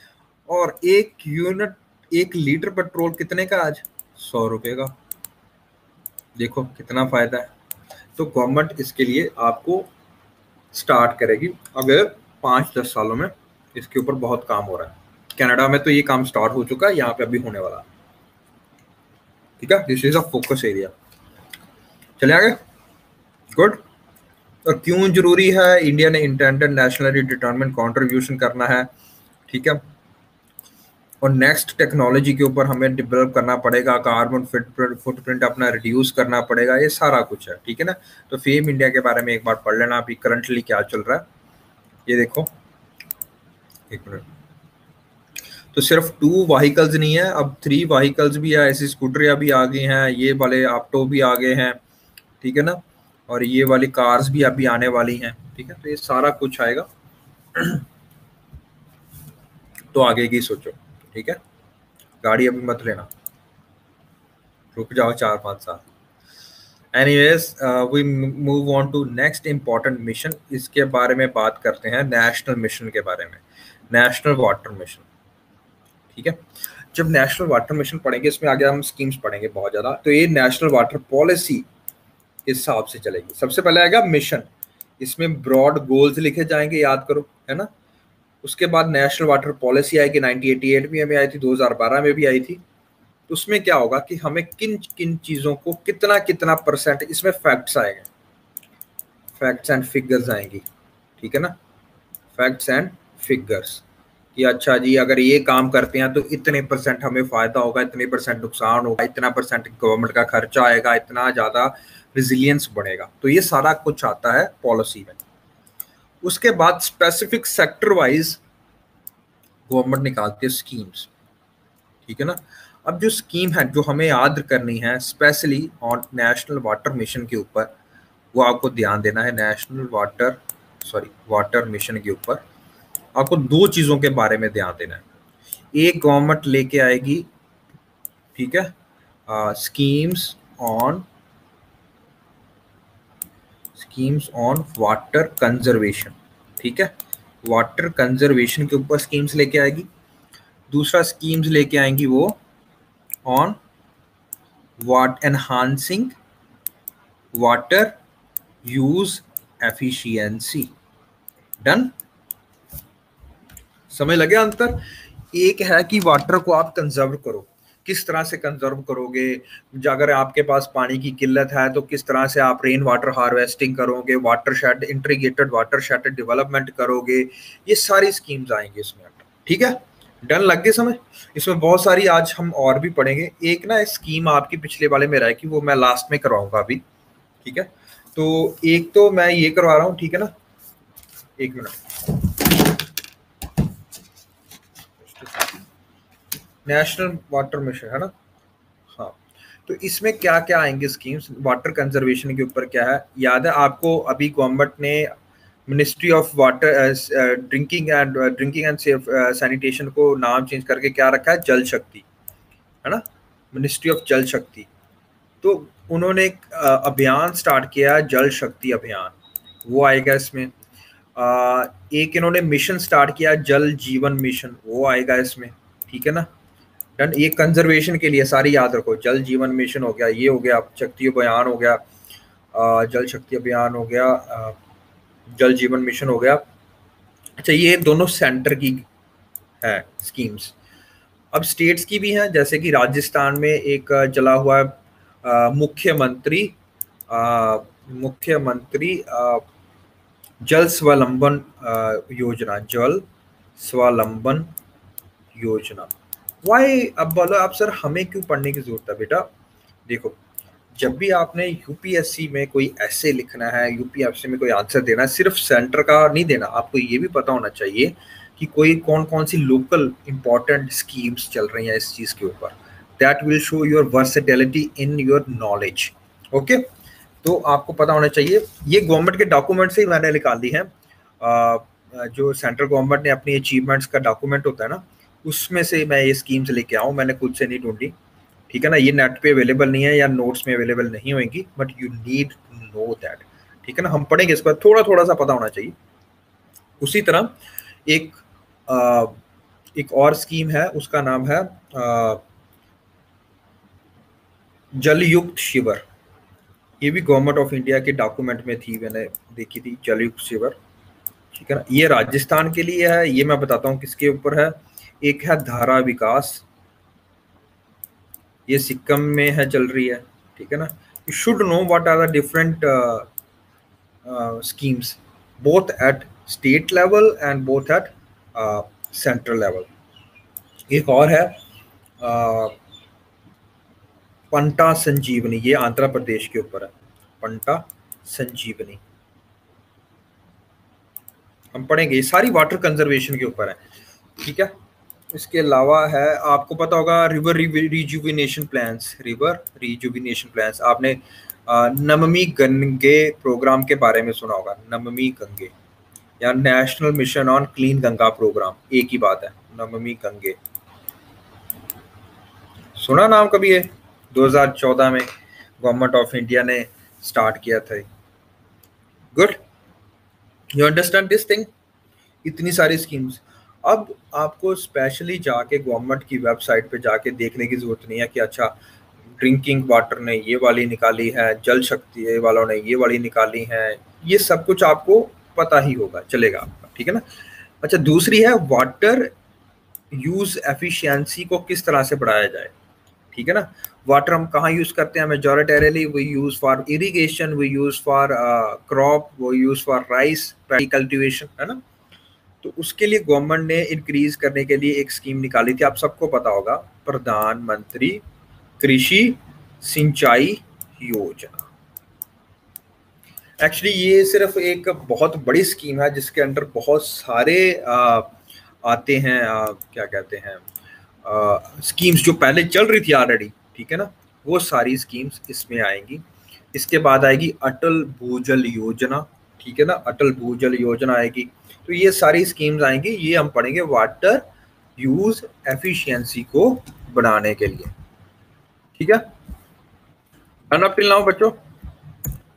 और एक यूनिट एक लीटर पेट्रोल कितने का आज? सौ रुपए का। देखो, कितना फ़ायदा है। तो गवर्नमेंट इसके लिए आपको स्टार्ट करेगी अगर पाँच दस सालों में इसके ऊपर बहुत काम हो रहा है। कनाडा में तो ये काम स्टार्ट हो चुका है, यहाँ पे अभी होने वाला ठीक है? This is a focus area चले आगे। गुड और क्यों ज़रूरी है? इंडिया ने इंटेंडेड नेशनली डिटर्मिन कॉन्ट्रीब्यूशन करना है, ठीक है? और नेक्स्ट टेक्नोलॉजी के ऊपर हमें डेवलप करना पड़ेगा कार्बन फुटप्रिंट अपना रिड्यूस करना पड़ेगा, ये सारा कुछ है, ठीक है ना? तो फेम इंडिया के बारे में एक बार पढ़ लेना, अभी करंटली क्या चल रहा है। ये देखो, एक मिनट। तो सिर्फ़ टू व्हीकल्स नहीं है, अब थ्री व्हीकल्स भी है, ऐसी स्कूटर भी आ गई हैं, ये वाले ऑप्टो भी आ गए हैं, ठीक है ना? और ये वाली कार्स भी अभी आने वाली हैं, ठीक है? तो ये सारा कुछ आएगा। तो आगे की सोचो, ठीक है? गाड़ी अभी मत लेना। रुक जाओ चार पाँच साल। Anyways we move on to next important mission इसके बारे में बात करते हैं नेशनल मिशन के बारे में। नेशनल वाटर मिशन ठीक है? जब नेशनल वाटर मिशन पढ़ेंगे, इसमें आगे हम स्कीम्स पढ़ेंगे बहुत ज़्यादा। तो ये नेशनल वाटर पॉलिसी हिसाब से चलेगी? सबसे पहले आएगा मिशन इसमें ब्रॉड गोल्स लिखे जाएँगे, याद करो, है ना? उसके बाद नेशनल वाटर पॉलिसी आएगी 1988 में हमें आई थी 2012 में भी आई थी। तो उसमें क्या होगा कि हमें किन किन चीज़ों को कितना कितना परसेंट इसमें फैक्ट्स आएँगे। फैक्ट्स एंड फिगर्स आएँगी, ठीक है ना? फैक्ट्स एंड फिगर्स कि अच्छा जी, अगर ये काम करते हैं तो इतने परसेंट हमें फ़ायदा होगा, इतने परसेंट नुकसान होगा, इतना परसेंट गवर्नमेंट का खर्चा आएगा, इतना ज़्यादा रिजिलियंस बढ़ेगा। तो ये सारा कुछ आता है पॉलिसी में। उसके बाद स्पेसिफिक सेक्टर वाइज गवर्नमेंट निकालती है स्कीम्स ठीक है ना? अब जो स्कीम है, जो हमें याद करनी है specially on national water mission के ऊपर, वो आपको ध्यान देना है। National water sorry water mission के ऊपर, आपको दो चीज़ों के बारे में ध्यान देना है। एक गवर्नमेंट लेके आएगी, ठीक है? Schemes on schemes on water conservation ठीक है? वाटर कंजर्वेशन के ऊपर स्कीम्स लेके आएगी। दूसरा स्कीम्स लेके आएँगी वो on what enhancing water use efficiency done समझ लगे अंतर। एक है कि वाटर को आप कंजर्व करो। किस तरह से कंजर्व करोगे? अगर आपके पास पानी की किल्लत है तो किस तरह से आप रेन वाटर हार्वेस्टिंग करोगे? Water shade integrated water shade development करोगे? ये सारी स्कीम्स आएँगी इसमें। ठीक है? डन लग गए समय? इसमें बहुत सारी आज हम और भी पढ़ेंगे। एक ना स्कीम आपकी पिछले वाले में रहा कि वो मैं लास्ट में करवाऊँगा अभी। ठीक है? तो एक तो मैं ये करवा रहा हूँ, ठीक है ना? एक मिनट। नेशनल वाटर मिशन, है ना? हाँ। तो इसमें क्या क्या आएँगे स्कीम्स? वाटर कंजर्वेशन के ऊपर क्या है? याद है आपको अभी गवर्नमेंट ने ministry of water drinking and drinking and safe sanitation को नाम चेंज करके क्या रखा है? जल शक्ति, है ना? मिनिस्ट्री ऑफ़ जल शक्ति। तो उन्होंने एक अभियान स्टार्ट किया है, जल शक्ति अभियान। वो आएगा इसमें। एक इन्होंने मिशन स्टार्ट किया जल जीवन मिशन। वो आएगा इसमें, ठीक है ना? डन ये कंजर्वेशन के लिए सारी याद रखो। जल जीवन मिशन हो गया, ये हो गया, शक्ति अभियान हो गया जल शक्ति अभियान हो गया जल जीवन मिशन हो गया। अच्छा ये दोनों सेंटर की है स्कीम्स अब स्टेट्स की भी हैं, जैसे कि राजस्थान में एक चला हुआ मुख्यमंत्री मुख्यमंत्री जल स्वावलंबन योजना, जल स्वावलंबन योजना। वाई अब बोलो आप सर हमें क्यों पढ़ने की ज़रूरत है बेटा? देखो, जब भी आपने यूपीएससी में कोई ऐसे लिखना है यूपीएससी में कोई आंसर देना है, सिर्फ़ सेंटर का नहीं देना, आपको ये भी पता होना चाहिए कि कोई कौन कौन सी लोकल इंपॉर्टेंट स्कीम्स चल रही हैं इस चीज़ के ऊपर। That will show your versatility in your knowledge okay तो आपको पता होना चाहिए, ये गवर्नमेंट के डॉक्यूमेंट से ही मैंने निकाल दी है। जो सेंट्रल गवर्नमेंट ने अपनी अचीवमेंट्स का डॉक्यूमेंट होता है ना उसमें से मैं ये स्कीम्स लेके आऊँ मैंने खुद से नहीं ढूंढी। ठीक है ना? ये नेट पे अवेलेबल नहीं है या नोट्स में अवेलेबल नहीं होगी but you need to know that ठीक है ना? हम पढ़ेंगे इसके बाद थोड़ा थोड़ा सा पता होना चाहिए। उसी तरह एक आ, एक और स्कीम है उसका नाम है जलयुक्त शिविर। ये भी गवर्नमेंट ऑफ़ इंडिया के डॉक्यूमेंट में थी मैंने देखी थी जलयुक्त शिविर। ठीक है ना? ये राजस्थान के लिए है ये मैं बताता हूँ किसके ऊपर है। एक है धारा विकास। ये सिक्किम में है चल रही है ठीक है ना? You should know what are the different schemes both at state level and both at central level एक और है uh, पंटा संजीवनी ये आंध्र प्रदेश के ऊपर है। पंटा संजीवनी हम पढ़ेंगे ये सारी वाटर कंजर्वेशन के ऊपर है ठीक है? इसके अलावा है, आपको पता होगा river rejuvenation plans river rejuvenation plans आपने नममी गंगे प्रोग्राम के बारे में सुना होगा, नममी गंगे। या national mission on clean Ganga program एक ही बात है, नममी गंगे। सुना नाम कभी है 2014 में गवर्नमेंट ऑफ़ इंडिया ने स्टार्ट किया था good you understand this thing इतनी सारी स्कीम्स अब आपको स्पेशली जाके गवर्नमेंट की वेबसाइट पे जाके देखने की ज़रूरत नहीं है कि अच्छा ड्रिंकिंग वाटर ने ये वाली निकाली है, जल शक्ति वालों ने ये वाली निकाली है, ये सब कुछ आपको पता ही होगा, चलेगा आपका, ठीक है ना? अच्छा दूसरी है वाटर यूज़ एफिशिएंसी को किस तरह से बढ़ाया जाए, ठीक है ना? वाटर हम कहाँ यूज़ करते हैं majoritarily we use for irrigation we use for crop वो यूज़ फॉर राइस कल्टिवेशन है ना? तो उसके लिए गवर्नमेंट ने इंक्रीज करने के लिए एक स्कीम निकाली थी आप सबको पता होगा प्रधानमंत्री कृषि सिंचाई योजना। एक्चुअली ये सिर्फ़ एक बहुत बड़ी स्कीम है जिसके अंडर बहुत सारे आ, आते हैं आ, क्या कहते हैं स्कीम्स जो पहले चल रही थी ऑलरेडी ठीक है ना? वो सारी स्कीम्स इसमें आएँगी। इसके बाद आएगी अटल भूजल योजना ठीक है ना? अटल भूजल योजना आएगी। तो ये सारी स्कीम्स आएँगी, ये हम पढ़ेंगे वाटर यूज़ एफिशिएंसी को बढ़ाने के लिए। ठीक है? अप टिल नाउ बच्चों।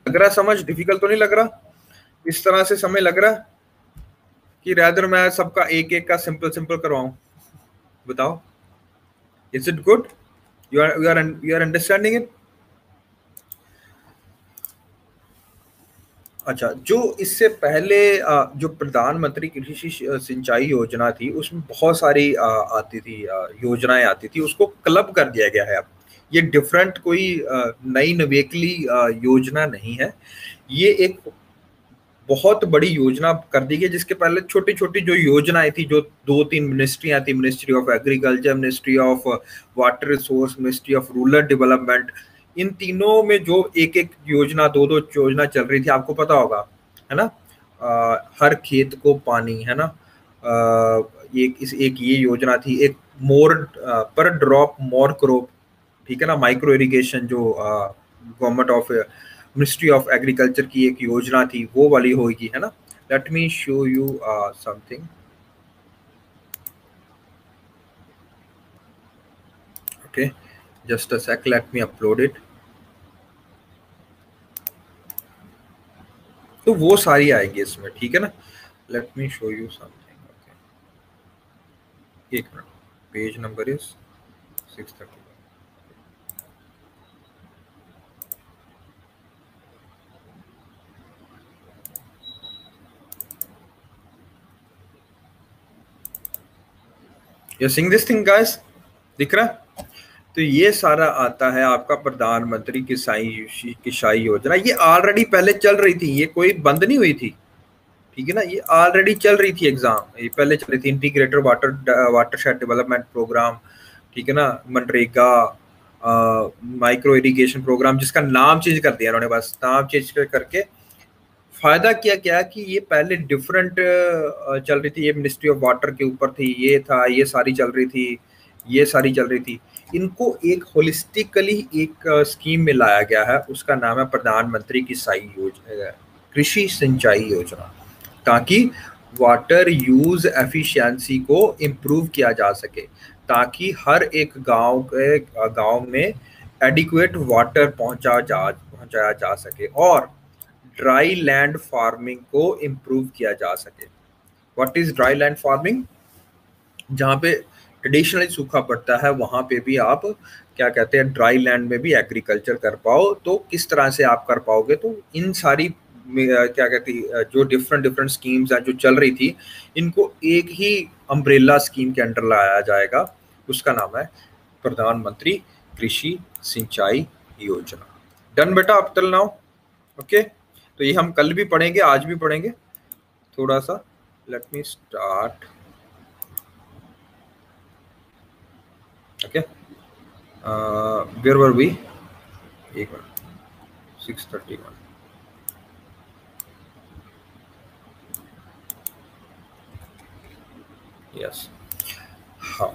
लग रहा समझ? डिफ़िकल्ट तो नहीं लग रहा? इस तरह से समय लग रहा कि रैदर मैं सबका एक एक का सिंपल सिंपल करवाऊं। बताओ। Is it good you are you are you are understanding it अच्छा जो इससे पहले जो प्रधानमंत्री कृषि सिंचाई योजना थी, उसमें बहुत सारी आती थी योजनाएँ आती थी, उसको क्लब कर दिया गया है अब। ये डिफरेंट कोई नई नवेकली योजना नहीं है। ये एक बहुत बड़ी योजना कर दी गई, जिसके पहले छोटी छोटी जो योजनाएँ थी, जो दो तीन मिनिस्ट्रियाँ थी, ministry of agriculture, ministry of water resource, ministry of rural development इन तीनों में जो एक एक योजना दो दो योजना चल रही थी आपको पता होगा है ना? आ, हर खेत को पानी है ना? आ, एक इस एक ये योजना थी एक मोर पर ड्रॉप मोर क्रॉप ठीक है ना? माइक्रो इरिगेशन जो government of ministry of agriculture की एक योजना थी वो वाली होगी है ना? Let me show you uh, something. Okay just a sec let me upload तो वो सारी आएगी इसमें, ठीक है ना? Let me show you something okay एक minute page number is six thirty using this thing guys दिख रहा है? तो ये सारा आता है आपका प्रधानमंत्री किसाई किसाई योजना। ये ऑलरेडी पहले चल रही थी, ये कोई बंद नहीं हुई थी। ठीक है ना? ये ऑलरेडी चल रही थी एग्ज़ाम ये पहले चल रही थी integrated water watershed development program ठीक है ना? मनरेगा माइक्रो इरिगेशन प्रोग्राम जिसका नाम चेंज कर दिया उन्होंने बस। नाम चेंज करके फ़ायदा किया क्या कि ये पहले डिफरेंट चल रही थी। ये मिनिस्ट्री ऑफ़ वाटर के ऊपर थी, ये था, ये सारी चल रही थी, ये सारी चल रही थी। इनको एक होलिस्टिकली एक स्कीम में लाया गया है। उसका नाम है प्रधानमंत्री किसाई योजना कृषि सिंचाई योजना, ताकि वाटर यूज़ एफिशिएंसी को इम्प्रूव किया जा सके, ताकि हर एक गाँव के गाँव में एडिक्वेट वाटर पहुँचा जा, पहुँचाया जा सके और ड्राई लैंड फ़ार्मिंग को इम्प्रूव किया जा सके। What is dry land farming जहाँ पे ट्रेडिशनली सूखा पड़ता है, वहाँ पे भी आप, क्या कहते हैं ड्राई लैंड में भी एग्रीकल्चर कर पाओ। तो किस तरह से आप कर पाओगे? तो इन सारी क्या कहती जो डिफरेंट डिफरेंट स्कीम्स हैं, जो चल रही थी, इनको एक ही अम्ब्रेला स्कीम के अंडर लाया जाएगा। उसका नाम है प्रधानमंत्री कृषि सिंचाई योजना। डन बेटा, अब तल नाउ ओके तो ये हम कल भी पढ़ेंगे, आज भी पढ़ेंगे। थोड़ा सा let me start okay. Uh, where were we? एक minute six thirty one yes हाँ.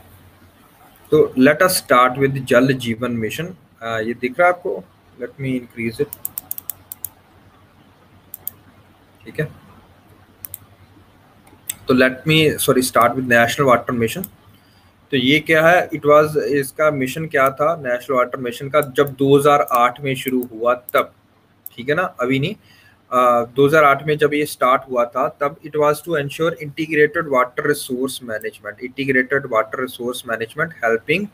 तो लेट अस स्टार्ट विद जल जीवन मिशन ये दिख रहा है आपको? लेट मी इंक्रीज इट ठीक है? तो let me sorry start with national water mission तो ये क्या है? इट वाज इसका मिशन क्या था? नेशनल वाटर मिशन का जब 2008 में शुरू हुआ तब ठीक है ना? अभी नहीं। uh, 2008 में जब ये स्टार्ट हुआ था तब it was to ensure integrated water resource management integrated water resource management helping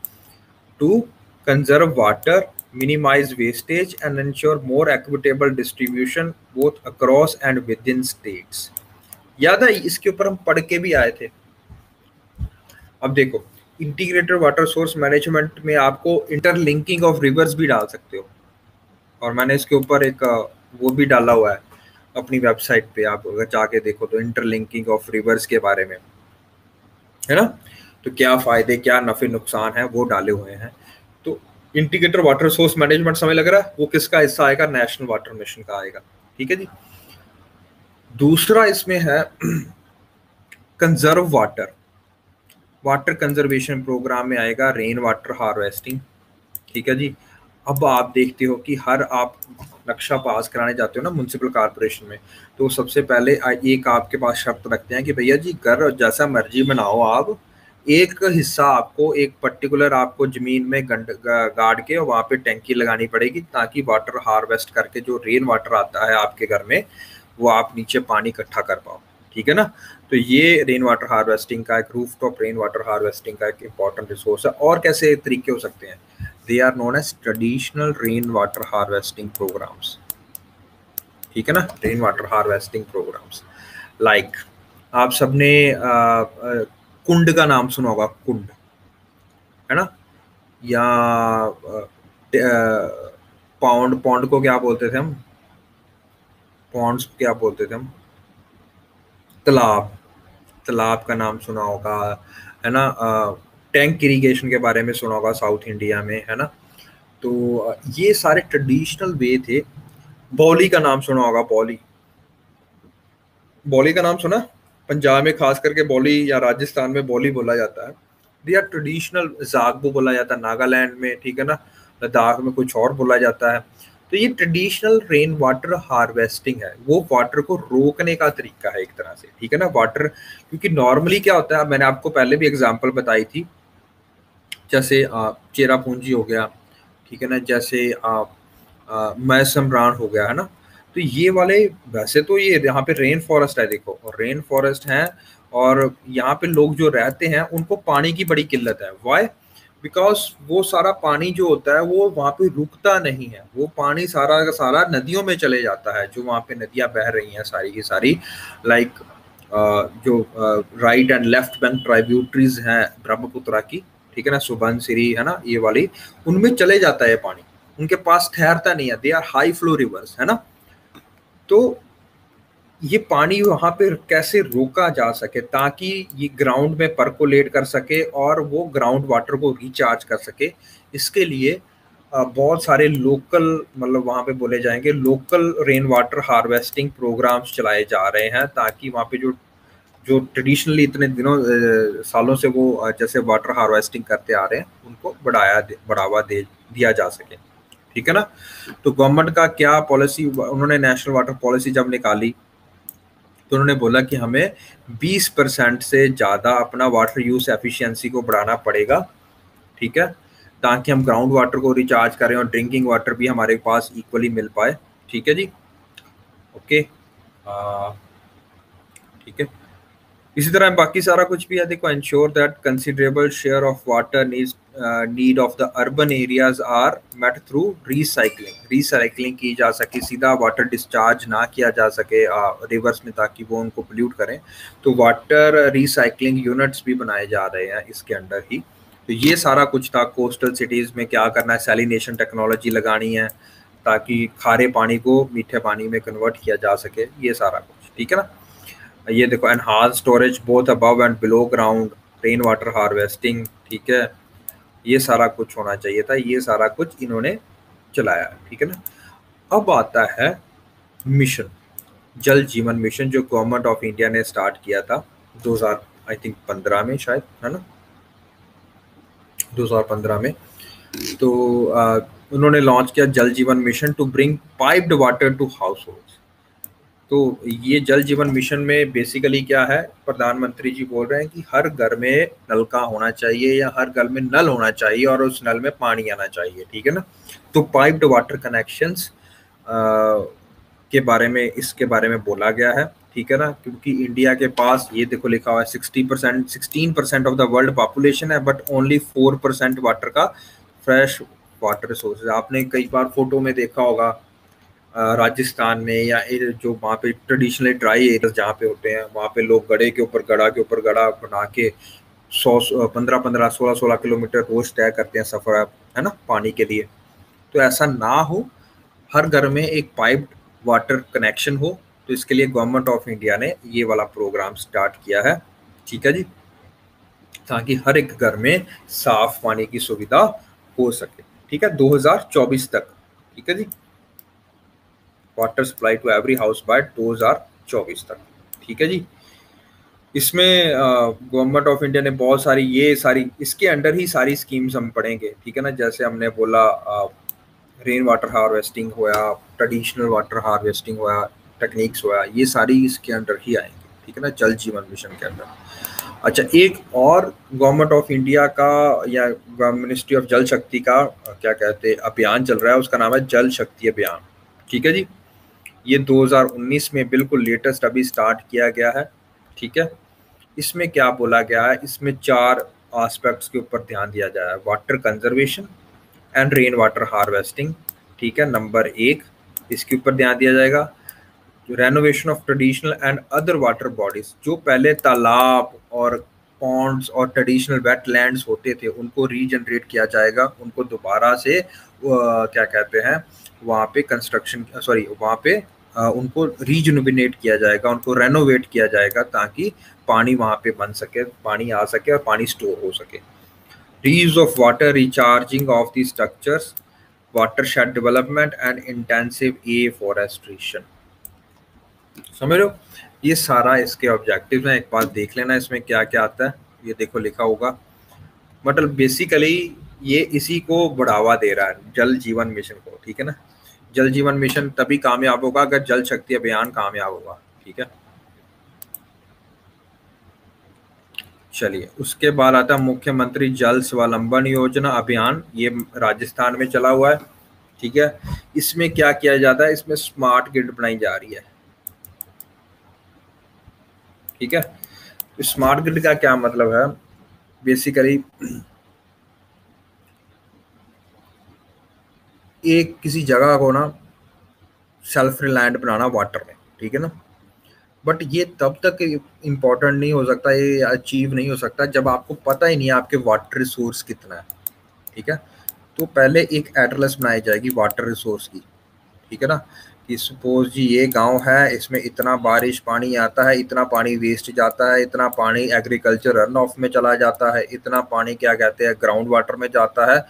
to conserve water minimize wastage and ensure more equitable distribution both across and within states. याद है इसके ऊपर हम पढ़ के भी आए थे। अब देखो इंटीग्रेटेड वाटर सोर्स मैनेजमेंट में आपको इंटरलिंकिंग ऑफ़ रिवर्स भी डाल सकते हो। और मैंने इसके ऊपर एक वो भी डाला हुआ है, अपनी वेबसाइट पे, आप अगर जाके देखो तो इंटरलिंकिंग ऑफ़ रिवर्स के बारे में। है ना? तो क्या फ़ायदे, क्या नफे, नुकसान है, वो डाले हुए हैं। तो इंटीग्रेटेड वाटर सोर्स मैनेजमेंट समय लग रहा है, वो किसका हिस्सा आएगा? नेशनल वाटर मिशन का आएगा। ठीक है जी? दूसरा इसमें है conserve water water conservation program में आएगा रेन वाटर हार्वेस्टिंग ठीक है जी? अब आप देखते हो कि हर आप नक्शा पास कराने जाते हो ना म्यूनसिपल कॉरपोरेशन में तो सबसे पहले एक आपके पास शर्त रखते हैं कि भैया जी, घर जैसा मर्ज़ी बनाओ आप, एक हिस्सा आपको, एक पर्टिकुलर आपको ज़मीन में गंड गाड़ के वहाँ पे टैंकी लगानी पड़ेगी ताकि वाटर हार्वेस्ट करके जो रेन वाटर आता है आपके घर में, वो आप नीचे पानी इकट्ठा कर पाओ। ठीक है ना? तो ये रेन वाटर हार्वेस्टिंग का एक rooftop rain water harvesting का एक इंपॉर्टेंट रिसोर्स है। और कैसे तरीके हो सकते हैं? They are known as traditional rain water harvesting programs ठीक है ना? Rain water harvesting programs like आप सबने कुंड का नाम सुना होगा, कुंड। है ना? या पाउंड पाउंड को क्या बोलते थे हम? पॉन्ड्स क्या बोलते थे हम? तालाब तालाब का नाम सुना होगा, है ना? टैंक इरिगेशन के बारे में सुना होगा साउथ इंडिया में, है ना? तो ये सारे ट्रेडिशनल वे थे। बौली का नाम सुना होगा बौली बौली का नाम सुना? पंजाब में खास करके बौली या राजस्थान में बौली बोला जाता है। दे आर ट्रेडिशनल जागबो बोला जाता है नागालैंड में, ठीक है ना? लद्दाख में कुछ और बोला जाता है। तो ये ट्रेडिशनल रेन वाटर हार्वेस्टिंग है। वो वाटर को रोकने का तरीका है एक तरह से, ठीक है ना? वाटर क्योंकि नॉर्मली क्या होता है, मैंने आपको पहले भी एग्ज़ाम्पल बताई थी, जैसे चेरा पूंजी हो गया, ठीक है ना? जैसे मैसमरान हो गया, है ना? तो ये वाले, वैसे तो ये यहाँ पे रेन फॉरेस्ट है, देखो, और रेन फॉरेस्ट है, और यहाँ पे लोग जो रहते हैं, उनको पानी की बड़ी किल्लत है। वाई बिकॉज़ वो सारा पानी जो होता है, वो वहाँ पे रुकता नहीं है। वो पानी सारा का सारा नदियों में चले जाता है, जो वहाँ पे नदियाँ बह रही हैं सारी की सारी। लाइक जो right and left bank tributaries हैं ब्रह्मपुत्रा की, ठीक है ना? सुबन सिरी है ना? ये वाली, उनमें चले जाता है पानी। उनके पास ठहरता नहीं है। They are high flow rivers है ना? तो ये पानी वहाँ पे कैसे रोका जा सके ताकि ये ग्राउंड में परकोलेट कर सके और वो ग्राउंड वाटर को रिचार्ज कर सके? इसके लिए बहुत सारे लोकल मतलब वहाँ पे बोले जाएँगे local rain water harvesting programs चलाए जा रहे हैं ताकि वहाँ पे जो जो ट्रेडिशनली इतने दिनों सालों से वो जैसे वाटर हार्वेस्टिंग करते आ रहे हैं, उनको बढ़ाया बढ़ावा दे, दिया जा सके। ठीक है ना? तो गवर्नमेंट का क्या पॉलिसी उन्होंने नेशनल वाटर पॉलिसी जब निकाली तो उन्होंने बोला कि हमें 20 परसेंट से ज़्यादा अपना वाटर यूज़ एफिशिएंसी को बढ़ाना पड़ेगा, ठीक है? ताकि हम ग्राउंड वाटर को रिचार्ज करें और ड्रिंकिंग वाटर भी हमारे पास इक्वली मिल पाए, ठीक है जी? ओके ठीक है। इसी तरह बाकी सारा कुछ भी है, देखो ensure that considerable share of water needs need of the urban areas are met through recycling recycling की जा सके, सीधा वाटर डिस्चार्ज ना किया जा सके रिवर्स में ताकि वो उनको पोल्यूट करें। तो वाटर रिसाइकलिंग यूनिट्स भी बनाए जा रहे हैं इसके अंडर ही। तो ये सारा कुछ था कोस्टल सिटीज़ में क्या करना है सेलिनेशन टेक्नोलॉजी लगानी है, ताकि खारे पानी को मीठे पानी में कन्वर्ट किया जा सके, ये सारा कुछ, ठीक है ना? ये देखो enhance storage both above and below ground rain water harvesting ठीक है? ये सारा कुछ होना चाहिए था ये सारा कुछ इन्होंने चलाया ठीक है ना? अब आता है मिशन जल जीवन मिशन जो गवर्नमेंट ऑफ़ इंडिया ने स्टार्ट किया था 2000 आई थिंक 15 में शायद है ना? 2015 में। तो आ, उन्होंने लॉन्च किया Jal Jeevan mission to bring piped water to household तो ये जल जीवन मिशन में बेसिकली क्या है? प्रधानमंत्री जी बोल रहे हैं कि हर घर में नलका होना चाहिए या हर घर में नल होना चाहिए और उस नल में पानी आना चाहिए, ठीक है ना? तो पाइप्ड वाटर कनेक्शंस के बारे में, इसके बारे में बोला गया है, ठीक है ना? क्योंकि इंडिया के पास, ये देखो लिखा हुआ है sixty percent sixteen percent of the world population है but only four percent water का फ्रेश वाटर रिसोर्सेज आपने कई बार फ़ोटो में देखा होगा राजस्थान में या जो वहाँ पे ट्रेडिशनली ड्राई एरिया जहाँ पे होते हैं, वहाँ पे लोग गड़े के ऊपर, गड़ा के ऊपर गड़ा बना के सौ पंद्रह पंद्रह सोलह सोलह किलोमीटर रोज तय करते हैं सफ़र, है ना, पानी के लिए। तो ऐसा ना हो, हर घर में एक पाइप वाटर कनेक्शन हो तो इसके लिए गवर्नमेंट ऑफ़ इंडिया ने ये वाला प्रोग्राम स्टार्ट किया है। ठीक है जी? ताकि हर एक घर में साफ़ पानी की सुविधा हो सके। ठीक है? 2024 तक। ठीक है जी? Water supply to every house by 2024 तक। ठीक है जी? इसमें गवर्नमेंट ऑफ़ इंडिया ने बहुत सारी ये सारी, इसके अंडर ही सारी स्कीम्स हम पढ़ेंगे, ठीक है ना? जैसे हमने बोला रेन वाटर हार्वेस्टिंग हुआ ट्रेडिशनल वाटर हार्वेस्टिंग हुआ टेक्निक्स हुआ ये सारी इसके अंडर ही आएँगे, ठीक है ना? जल जीवन मिशन के अंदर अच्छा एक और गवर्नमेंट ऑफ़ इंडिया का या मिनिस्ट्री ऑफ़ जल शक्ति का क्या कहते हैं, अभियान चल रहा है, उसका नाम है जल शक्ति अभियान, ठीक है जी? ये 2019 में बिल्कुल लेटेस्ट अभी स्टार्ट किया गया है, ठीक है? इसमें क्या बोला गया है? इसमें चार आस्पेक्ट्स के ऊपर ध्यान दिया जाए water conservation and rain water harvesting ठीक है? नंबर एक, इसके ऊपर ध्यान दिया जाएगा। Renovation of traditional and other water bodies जो पहले तालाब और पॉन्ड्स और ट्रेडिशनल वेटलैंड्स होते थे, उनको रीजनरेट किया जाएगा। उनको दोबारा से क्या कहते हैं, वहाँ पे कंस्ट्रक्शन सॉरी वहाँ पे उनको रीजनोबिनेट किया जाएगा, उनको रेनोवेट किया जाएगा ताकि पानी वहाँ पे बन सके, पानी आ सके और पानी स्टोर हो सके। Reuse of water recharging of the structures watershed development and intensive afforestation समझ लो ये सारा इसके ऑब्जेक्टिव हैं, एक बार देख लेना इसमें क्या क्या आता है। ये देखो लिखा होगा। मतलब बेसिकली ये इसी को बढ़ावा दे रहा है, जल जीवन मिशन को, ठीक है ना? जल जीवन मिशन तभी कामयाब होगा अगर जल शक्ति अभियान कामयाब होगा, ठीक है? चलिए, उसके बाद आता मुख्यमंत्री जल स्वावलंबन योजना अभियान, ये राजस्थान में चला हुआ है, ठीक है? इसमें क्या किया जाता है? इसमें स्मार्ट ग्रिड बनाई जा रही है। ठीक है? स्मार्ट ग्रिड का क्या मतलब है? बेसिकली एक किसी जगह को ना सेल्फ रिलायंट बनाना वाटर में, ठीक है ना? बट ये तब तक इम्पोर्टेंट नहीं हो सकता, ये अचीव नहीं हो सकता जब आपको पता ही नहीं है आपके वाटर रिसोर्स कितना है, ठीक है? तो पहले एक एटलस बनाई जाएगी वाटर रिसोर्स की, ठीक है ना? कि सपोज़ जी ये गाँव है, इसमें इतना बारिश पानी आता है, इतना पानी वेस्ट जाता है, इतना पानी एग्रीकल्चर रन ऑफ़ में चला जाता है, इतना पानी क्या कहते हैं ग्राउंड वाटर में जाता है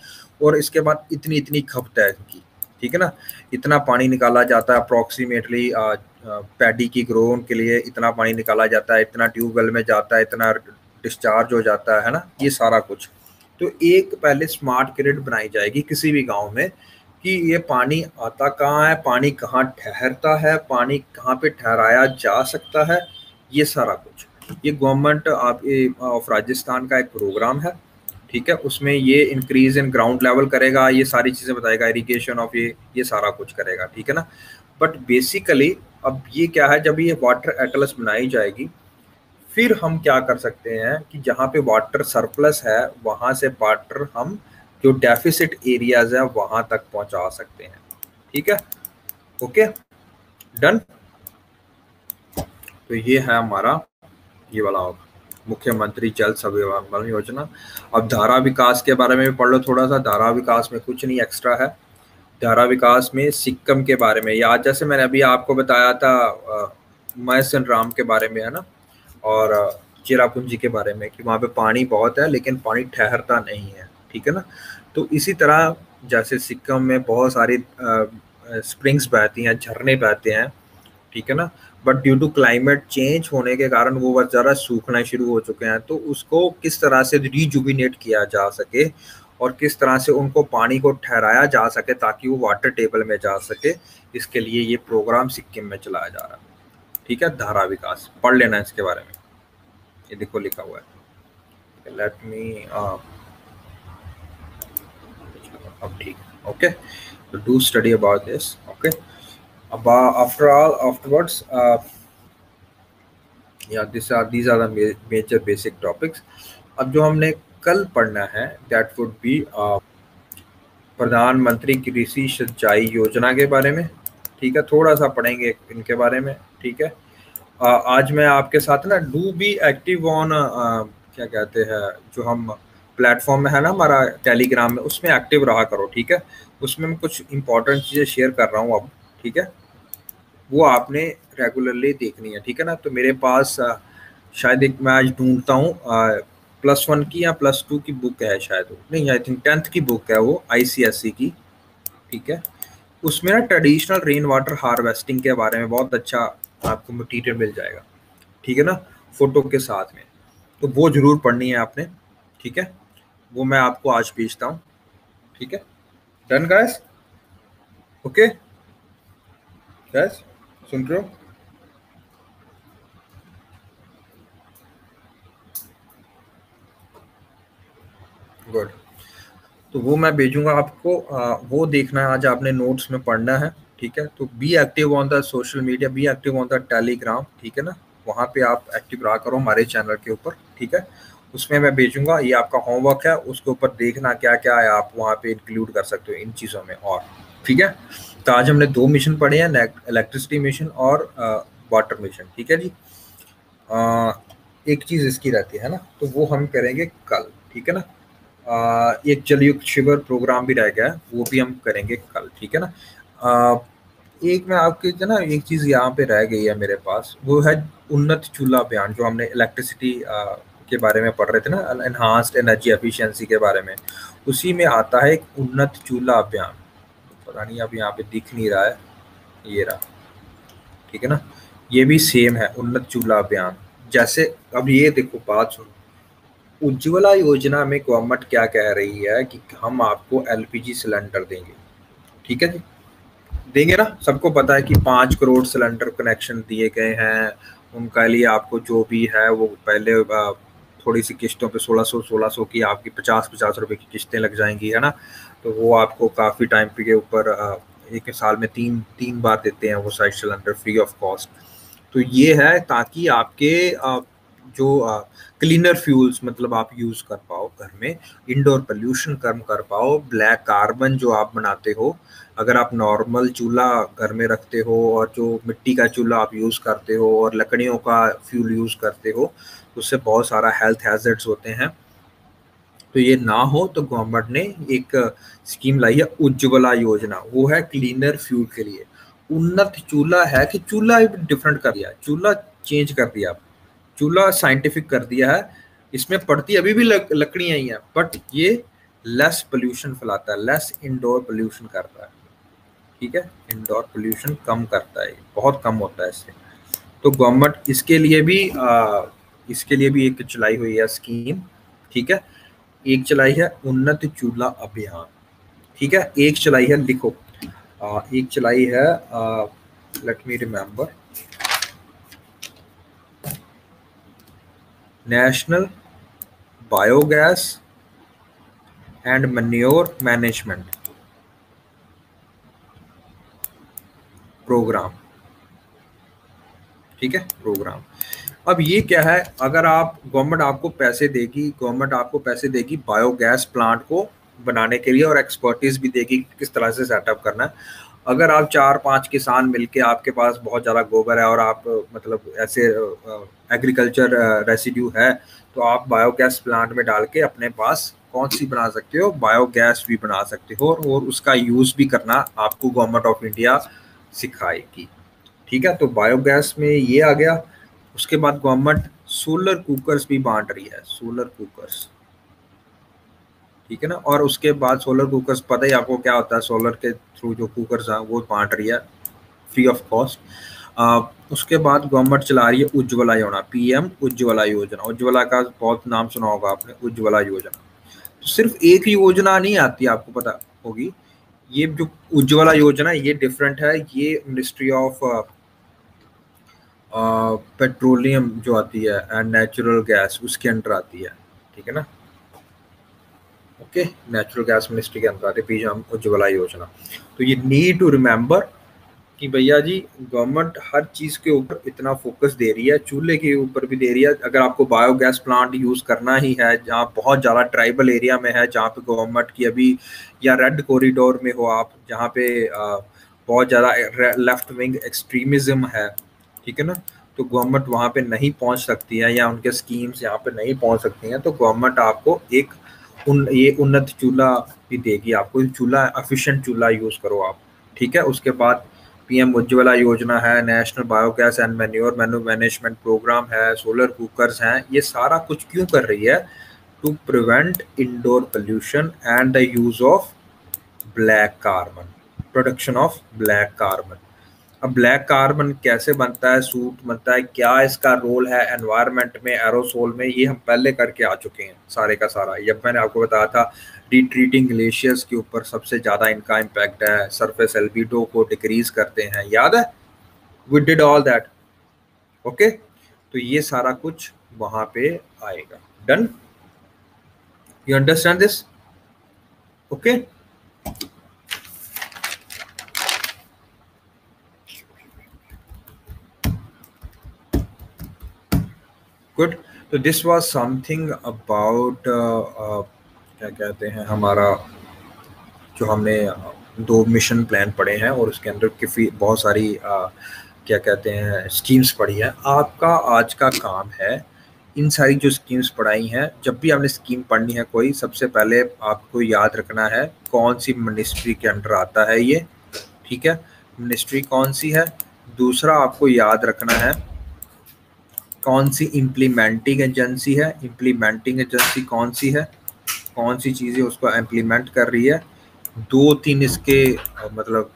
और इसके बाद इतनी इतनी खपत है इनकी ठीक है ना? इतना पानी निकाला जाता है अप्रोक्सीमेटली पैडी की ग्रोन के लिए इतना पानी निकाला जाता है, इतना ट्यूबवेल में जाता है, इतना डिस्चार्ज हो जाता है ना? ये सारा कुछ। तो एक पहले स्मार्ट ग्रिड बनाई जाएगी किसी भी गाँव में कि ये पानी आता कहाँ है, पानी कहाँ ठहरता है, पानी कहाँ पे ठहराया जा सकता है, ये सारा कुछ। ये गवर्नमेंट ऑफ़ राजस्थान का एक प्रोग्राम है। ठीक है, उसमें ये इंक्रीज इन ग्राउंड लेवल करेगा, ये सारी चीज़ें बताएगा इरिगेशन ऑफ़ ये ये सारा कुछ करेगा, ठीक है ना? बट बेसिकली अब ये क्या है, जब ये वाटर एटलस बनाई जाएगी, फिर हम क्या कर सकते हैं कि जहाँ पे वाटर सरप्लस है, वहाँ से वाटर हम जो डेफिसिट एरियाज़ है, वहाँ तक पहुँचा सकते हैं, ठीक है? ओके डन तो ये है हमारा, ये वाला मुख्यमंत्री जल संवर्धन योजना। अब धारा विकास के बारे में भी पढ़ लो थोड़ा सा। धारा विकास में कुछ नहीं एक्स्ट्रा है। धारा विकास में सिक्कम के बारे में। या जैसे मैंने अभी आपको बताया था मैसन राम के बारे में, है ना? और चिरापुंजी के बारे में कि वहाँ पे पानी बहुत है, लेकिन पानी ठहरता नहीं है। ठीक है ना? तो इसी तरह जैसे सिक्किम में बहुत सारी स्प्रिंग्स बहती हैं, झरने बहते हैं। ठीक है ना? But due to climate change होने के कारण वो बहुत ज़्यादा सूखना शुरू हो चुके हैं। तो उसको किस तरह से रिजुबिनेट किया जा सके और किस तरह से उनको पानी को ठहराया जा सके ताकि वो वाटर टेबल में जा सके, इसके लिए ये प्रोग्राम सिक्किम में चलाया जा रहा है। ठीक है? धारा विकास। पढ़ लेना इसके बारे में। ये देखो लिखा हुआ है। लेट मी अब ठीक। Okay do study about this okay after all afterwards uh, yeah these are these are the major basic topics. अब जो हमने कल पढ़ना है दैट वुड बी प्रधानमंत्री कृषि सिंचाई योजना के बारे में। ठीक है थोड़ा सा पढ़ेंगे इनके बारे में ठीक है? Uh, आज मैं आपके साथ ना डू बी एक्टिव ऑन क्या कहते हैं जो हम प्लेटफॉर्म में है ना हमारा टेलीग्राम में उसमें एक्टिव रहा करो ठीक है? उसमें मैं कुछ इंपॉर्टेंट चीज़ें शेयर कर रहा हूँ अब। ठीक है? वो आपने रेगुलरली देखनी है, ठीक है ना? तो मेरे पास शायद एक मैं आज ढूंढता हूँ प्लस वन की या प्लस टू की बुक है शायद नहीं आई थिंक टेंथ की बुक है वो आईसीएसई की, ठीक है? उसमें ना ट्रेडिशनल रेन वाटर हार्वेस्टिंग के बारे में बहुत अच्छा आपको मटीरियल मिल जाएगा, ठीक है ना? फ़ोटो के साथ में। तो वो ज़रूर पढ़नी है आपने, ठीक है? वो मैं आपको आज भेजता हूँ, ठीक है? डन गाइस ओके गाइस सुन रहे हो गुड तो वो मैं भेजूँगा आपको आ, वो देखना है आज आपने नोट्स में पढ़ना है ठीक है? तो be active on the social media be active on the Telegram ठीक है ना? वहाँ पे आप एक्टिव रहा करो हमारे चैनल के ऊपर ठीक है? उसमें मैं भेजूँगा ये आपका होमवर्क है उसके ऊपर देखना क्या क्या है आप वहाँ पे इंक्लूड कर सकते हो इन चीज़ों में और ठीक है? तो आज हमने दो मिशन पढ़े हैं इलेक्ट्रिसिटी मिशन और वाटर मिशन ठीक है जी? आ, एक चीज़ इसकी रहती है ना? तो वो हम करेंगे कल ठीक है ना? आ, एक जलयुक्त शिविर प्रोग्राम भी रह गया है वो भी हम करेंगे कल ठीक है ना? आ, एक मैं आपके जो ना एक चीज़ यहाँ पे रह गई है मेरे पास वो है उन्नत चूल्हा अभियान जो हमने इलेक्ट्रिसिटी के बारे में पढ़ रहे थे ना एनहांस्ड एनर्जी एफिशिएंसी के बारे में उसी में आता है एक उन्नत चूल्हा अभियान। पता नहीं, अब यहाँ पे दिख नहीं रहा है। ये रहा। ठीक है ना? ये भी सेम है, उन्नत चूल्हा अभियान। जैसे अब ये देखो, बात सुनो। उज्ज्वला योजना में गवर्नमेंट क्या कह रही है कि हम आपको एलपीजी सिलेंडर देंगे। ठीक है जी? देंगे ना? सबको पता है कि पाँच करोड़ सिलेंडर कनेक्शन दिए गए हैं। उनका लिए आपको जो भी है, वो पहले थोड़ी सी किस्तों पे 1600 1600 की आपकी 50 50 रुपए की किस्तें लग जाएँगी, है ना? तो वो आपको काफ़ी टाइम के ऊपर एक साल में तीन तीन बार देते हैं वो side cylinder free of cost तो ये है ताकि आपके जो क्लीनर फ्यूल्स मतलब आप यूज़ कर पाओ घर में इंडोर पोल्यूशन कम कर पाओ ब्लैक कार्बन जो आप बनाते हो, अगर आप नॉर्मल चूल्हा घर में रखते हो और जो मिट्टी का चूल्हा आप यूज़ करते हो और लकड़ियों का फ्यूल यूज़ करते हो उससे बहुत सारा हेल्थ हैजर्ड्स होते हैं। तो ये ना हो तो गवर्नमेंट ने एक स्कीम लाई है उज्ज्वला योजना। वो है क्लीनर फ्यूल के लिए। उन्नत चूल्हा है कि चूल्हा डिफरेंट कर दिया चूल्हा चेंज कर दिया। चूल्हा साइंटिफिक कर दिया है। इसमें पड़ती अभी भी लक, लकड़ियाँ ही हैं बट ये लेस पोल्यूशन फैलाता है लेस इंडोर पोल्यूशन करता है। ठीक है? इंडोर पोल्यूशन कम करता है बहुत कम होता है इससे। तो गवर्नमेंट इसके लिए भी आ, इसके लिए भी एक चलाई हुई है स्कीम ठीक है? एक चलाई है उन्नत चूल्हा अभियान ठीक है? एक चलाई है लिखो। आ, एक चलाई है let me remember national biogas and manure management program ठीक है? प्रोग्राम अब ये क्या है? अगर आप, गवर्नमेंट आपको पैसे देगी, गवर्नमेंट आपको पैसे देगी बायोगैस प्लांट को बनाने के लिए और एक्सपर्टीज भी देगी किस तरह से सेटअप करना है। अगर आप चार पाँच किसान मिलके आपके पास बहुत ज़्यादा गोबर है और आप मतलब ऐसे एग्रीकल्चर रेसिड्यू है तो आप बायोगैस प्लांट में डाल के अपने पास कौन सी बना सकते हो? बायोगैस भी बना सकते हो और उसका यूज़ भी करना आपको गवर्नमेंट ऑफ़ इंडिया सिखाएगी। ठीक है? तो बायोगैस में ये आ गया। उसके बाद गवर्नमेंट सोलर कुकर्स भी बांट रही है सोलर कुकर्स ठीक है ना? और उसके बाद सोलर कुकर्स पता ही आपको क्या होता है? सोलर के थ्रू जो कुकर्स हैं, वो बांट रही है फ्री ऑफ़ कॉस्ट उसके बाद गवर्नमेंट चला रही है उज्ज्वला योजना पीएम उज्ज्वला योजना। उज्ज्वला का बहुत नाम सुना होगा आपने, उज्ज्वला योजना। तो सिर्फ़ एक योजना नहीं आती, आपको पता होगी। ये जो उज्ज्वला योजना ये डिफरेंट है, ये मिनिस्ट्री ऑफ़ पेट्रोलियम जो आती है एंड नेचुरल गैस उसके अंडर आती है, ठीक है ना? ओके नेचुरल गैस मिनिस्ट्री के अंदर आती है, पीएम उज्ज्वला योजना। तो ये नीड टू रिमेंबर कि भैया जी गवर्नमेंट हर चीज़ के ऊपर इतना फोकस दे रही है, चूल्हे के ऊपर भी दे रही है। अगर आपको बायोगैस प्लांट यूज़ करना ही है, जहाँ बहुत ज़्यादा ट्राइबल एरिया में है, जहाँ पे गवर्नमेंट की अभी, या रेड कॉरिडोर में हो आप, जहाँ पे बहुत ज़्यादा लेफ़्ट विंग एक्सट्रीमिज्म है ठीक है ना? तो गवर्नमेंट वहाँ पे नहीं पहुँच सकती है या उनके स्कीम्स यहाँ पे नहीं पहुँच सकती हैं तो गवर्नमेंट आपको एक उन, ये उन्नत चूल्हा भी देगी आपको। चूल्हा एफिशिएंट चूल्हा यूज़ करो आप, ठीक है? उसके बाद पीएम उज्ज्वला योजना है national biogas and manure manu management program है सोलर कुकर्स हैं, ये सारा कुछ क्यों कर रही है? To prevent indoor pollution and the use of black carbon production of black carbon अब ब्लैक कार्बन कैसे बनता है सूट बनता है, क्या इसका रोल है एनवायरनमेंट में एरोसोल में, ये हम पहले करके आ चुके हैं सारे का सारा। जब मैंने आपको बताया था रिट्रीटिंग ग्लेशियर्स के ऊपर सबसे ज़्यादा इनका इम्पैक्ट है सरफेस एल्बिडो को डिक्रीज करते हैं, याद है? We did all that okay तो ये सारा कुछ वहाँ पे आएगा। Done you understand this okay good तो दिस वाज समथिंग अबाउट क्या कहते हैं हमारा जो हमने दो मिशन प्लान पढ़े हैं और उसके अंदर काफ़ी बहुत सारी uh, क्या कहते हैं स्कीम्स पढ़ी हैं। आपका आज का काम है इन सारी जो स्कीम्स पढ़ाई हैं जब भी आपने स्कीम पढ़नी है कोई सबसे पहले आपको याद रखना है कौन सी मिनिस्ट्री के अंडर आता है ये ठीक है? मिनिस्ट्री कौन सी है? दूसरा आपको याद रखना है कौन सी इम्प्लीमेंटिंग एजेंसी है? इम्प्लीमेंटिंग एजेंसी कौन सी है? कौन सी चीज़ें उसको इम्प्लीमेंट कर रही है? दो तीन इसके मतलब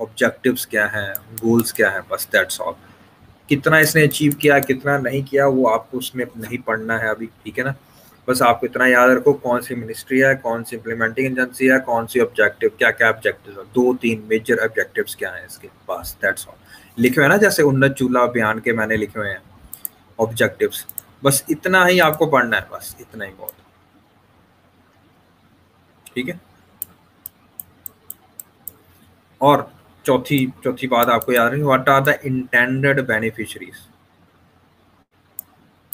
ऑब्जेक्टिव्स क्या हैं? गोल्स क्या हैं? बस दैट्स ऑल कितना इसने अचीव किया, कितना नहीं किया, वो आपको उसमें नहीं पढ़ना है अभी, ठीक है ना? बस आपको इतना याद रखो कौन सी मिनिस्ट्री है, कौन सी इम्प्लीमेंटिंग एजेंसी है, कौन सी ऑब्जेक्टिव क्या क्या ऑब्जेक्टिव है? दो तीन मेजर ऑब्जेक्टिव्स क्या हैं इसके? पास दैट्स ऑल लिखे हुए ना जैसे उन्नत चूल्हा अभियान के मैंने लिखे हुए हैं। ऑब्जेक्टिव्स बस इतना ही आपको पढ़ना है, बस इतना ही बहुत। ठीक है? और चौथी चौथी बात आपको याद रखनी what are the intended beneficiaries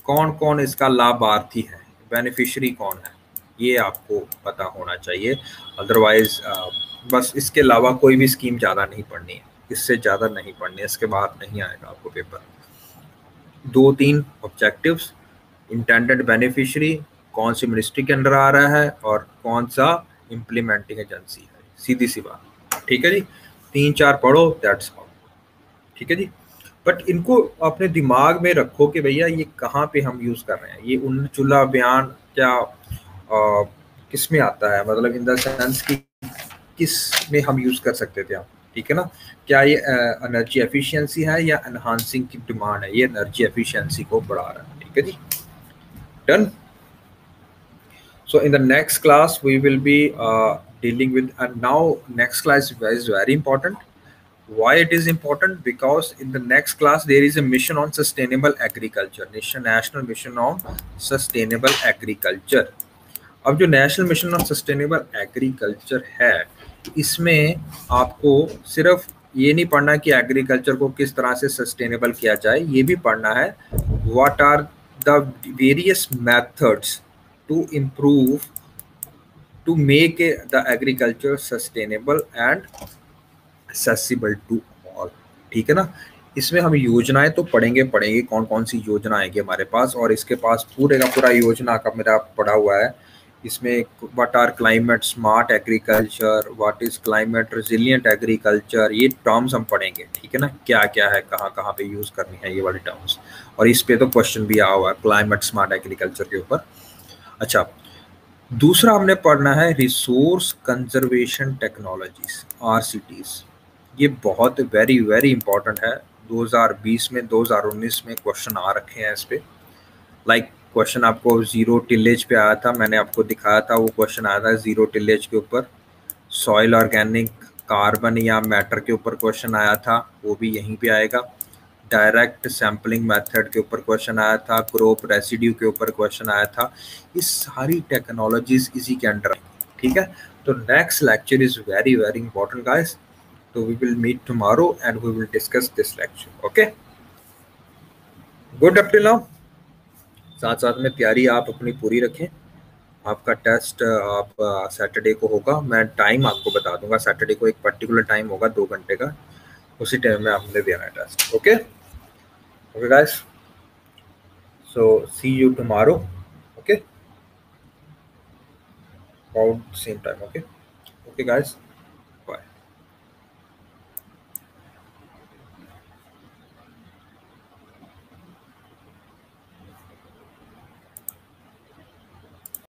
कौन कौन इसका लाभार्थी है? बेनिफिशरी कौन है? ये आपको पता होना चाहिए। अदरवाइज़ बस इसके अलावा कोई भी स्कीम ज़्यादा नहीं पढ़नी है। इससे ज़्यादा नहीं पढ़नी है, इसके बाद नहीं आएगा आपको पेपर दो तीन ऑब्जेक्टिव्स इंटेंडेड बेनिफिशरी कौन सी मिनिस्ट्री के अंडर आ रहा है और कौन सा इम्प्लीमेंटिंग एजेंसी है। सीधी सी बात। ठीक है जी? तीन चार पढ़ो दैट्स ऑल ठीक है जी? बट इनको अपने दिमाग में रखो कि भैया ये कहाँ पे हम यूज़ कर रहे हैं? ये उन चूल्हा अभियान क्या किसमें आता है? मतलब इन द सेंस की किसमें हम यूज़ कर सकते थे आप? ठीक है ना क्या ये एनर्जी एफिशिएंसी है या एनहांसिंग की डिमांड है ये एनर्जी एफिशिएंसी को बढ़ा रहा है ठीक है जी done so in the next class we will be uh, dealing with and now next class is very why it is important because in the next class there is a mission on sustainable agriculture nation national mission on sustainable agriculture अब जो national mission on sustainable agriculture है इसमें आपको सिर्फ़ ये नहीं पढ़ना कि एग्रीकल्चर को किस तरह से सस्टेनेबल किया जाए, ये भी पढ़ना है। What are the various methods to improve to make the agriculture sustainable and accessible to all ठीक है ना? इसमें हम योजनाएँ तो पढ़ेंगे पढ़ेंगे कौन कौन सी योजना आएगी हमारे पास, और इसके पास पूरे का पूरा योजना का मेरा पढ़ा हुआ है। इसमें what are climate smart agriculture what is climate resilient agriculture ये टर्म्स हम पढ़ेंगे ठीक है ना? क्या क्या है कहाँ कहाँ पे यूज़ करनी है ये वाली टर्म्स और इस पे तो क्वेश्चन भी आया हुआ है क्लाइमेट स्मार्ट एग्रीकल्चर के ऊपर। अच्छा दूसरा हमने पढ़ना है रिसोर्स कंजर्वेशन टेक्नोलॉजीज़ आर ये बहुत वेरी वेरी इंपॉर्टेंट है। 2020 में 2019 में क्वेश्चन आ रखे हैं इस पे। लाइक like, क्वेश्चन आपको ज़ीरो टिलेज पे आया था, मैंने आपको दिखाया था, वो क्वेश्चन आया था ज़ीरो टिलेज के ऊपर सॉइल ऑर्गेनिक, कार्बन या मैटर के ऊपर क्वेश्चन आया था, वो भी यहीं पे आएगा डायरेक्ट सैम्पलिंग मेथड के ऊपर क्वेश्चन आया था क्रॉप रेसिड्यू के ऊपर क्वेश्चन आया था ये सारी टेक्नोलॉजीज़ इसी के अंडर ठीक है तो next lecture is very very important guys So we will meet tomorrow and we will discuss this lecture. Okay. Good up till now. साथ साथ में तैयारी आप अपनी पूरी रखें। आपका टेस्ट आप सैटरडे को होगा। मैं टाइम आपको बता दूँगा। सैटरडे को एक पर्टिकुलर टाइम होगा, दो घंटे का। उसी टाइम में आपने देना है test okay okay guys so, see you tomorrow, okay? About same time okay okay guys?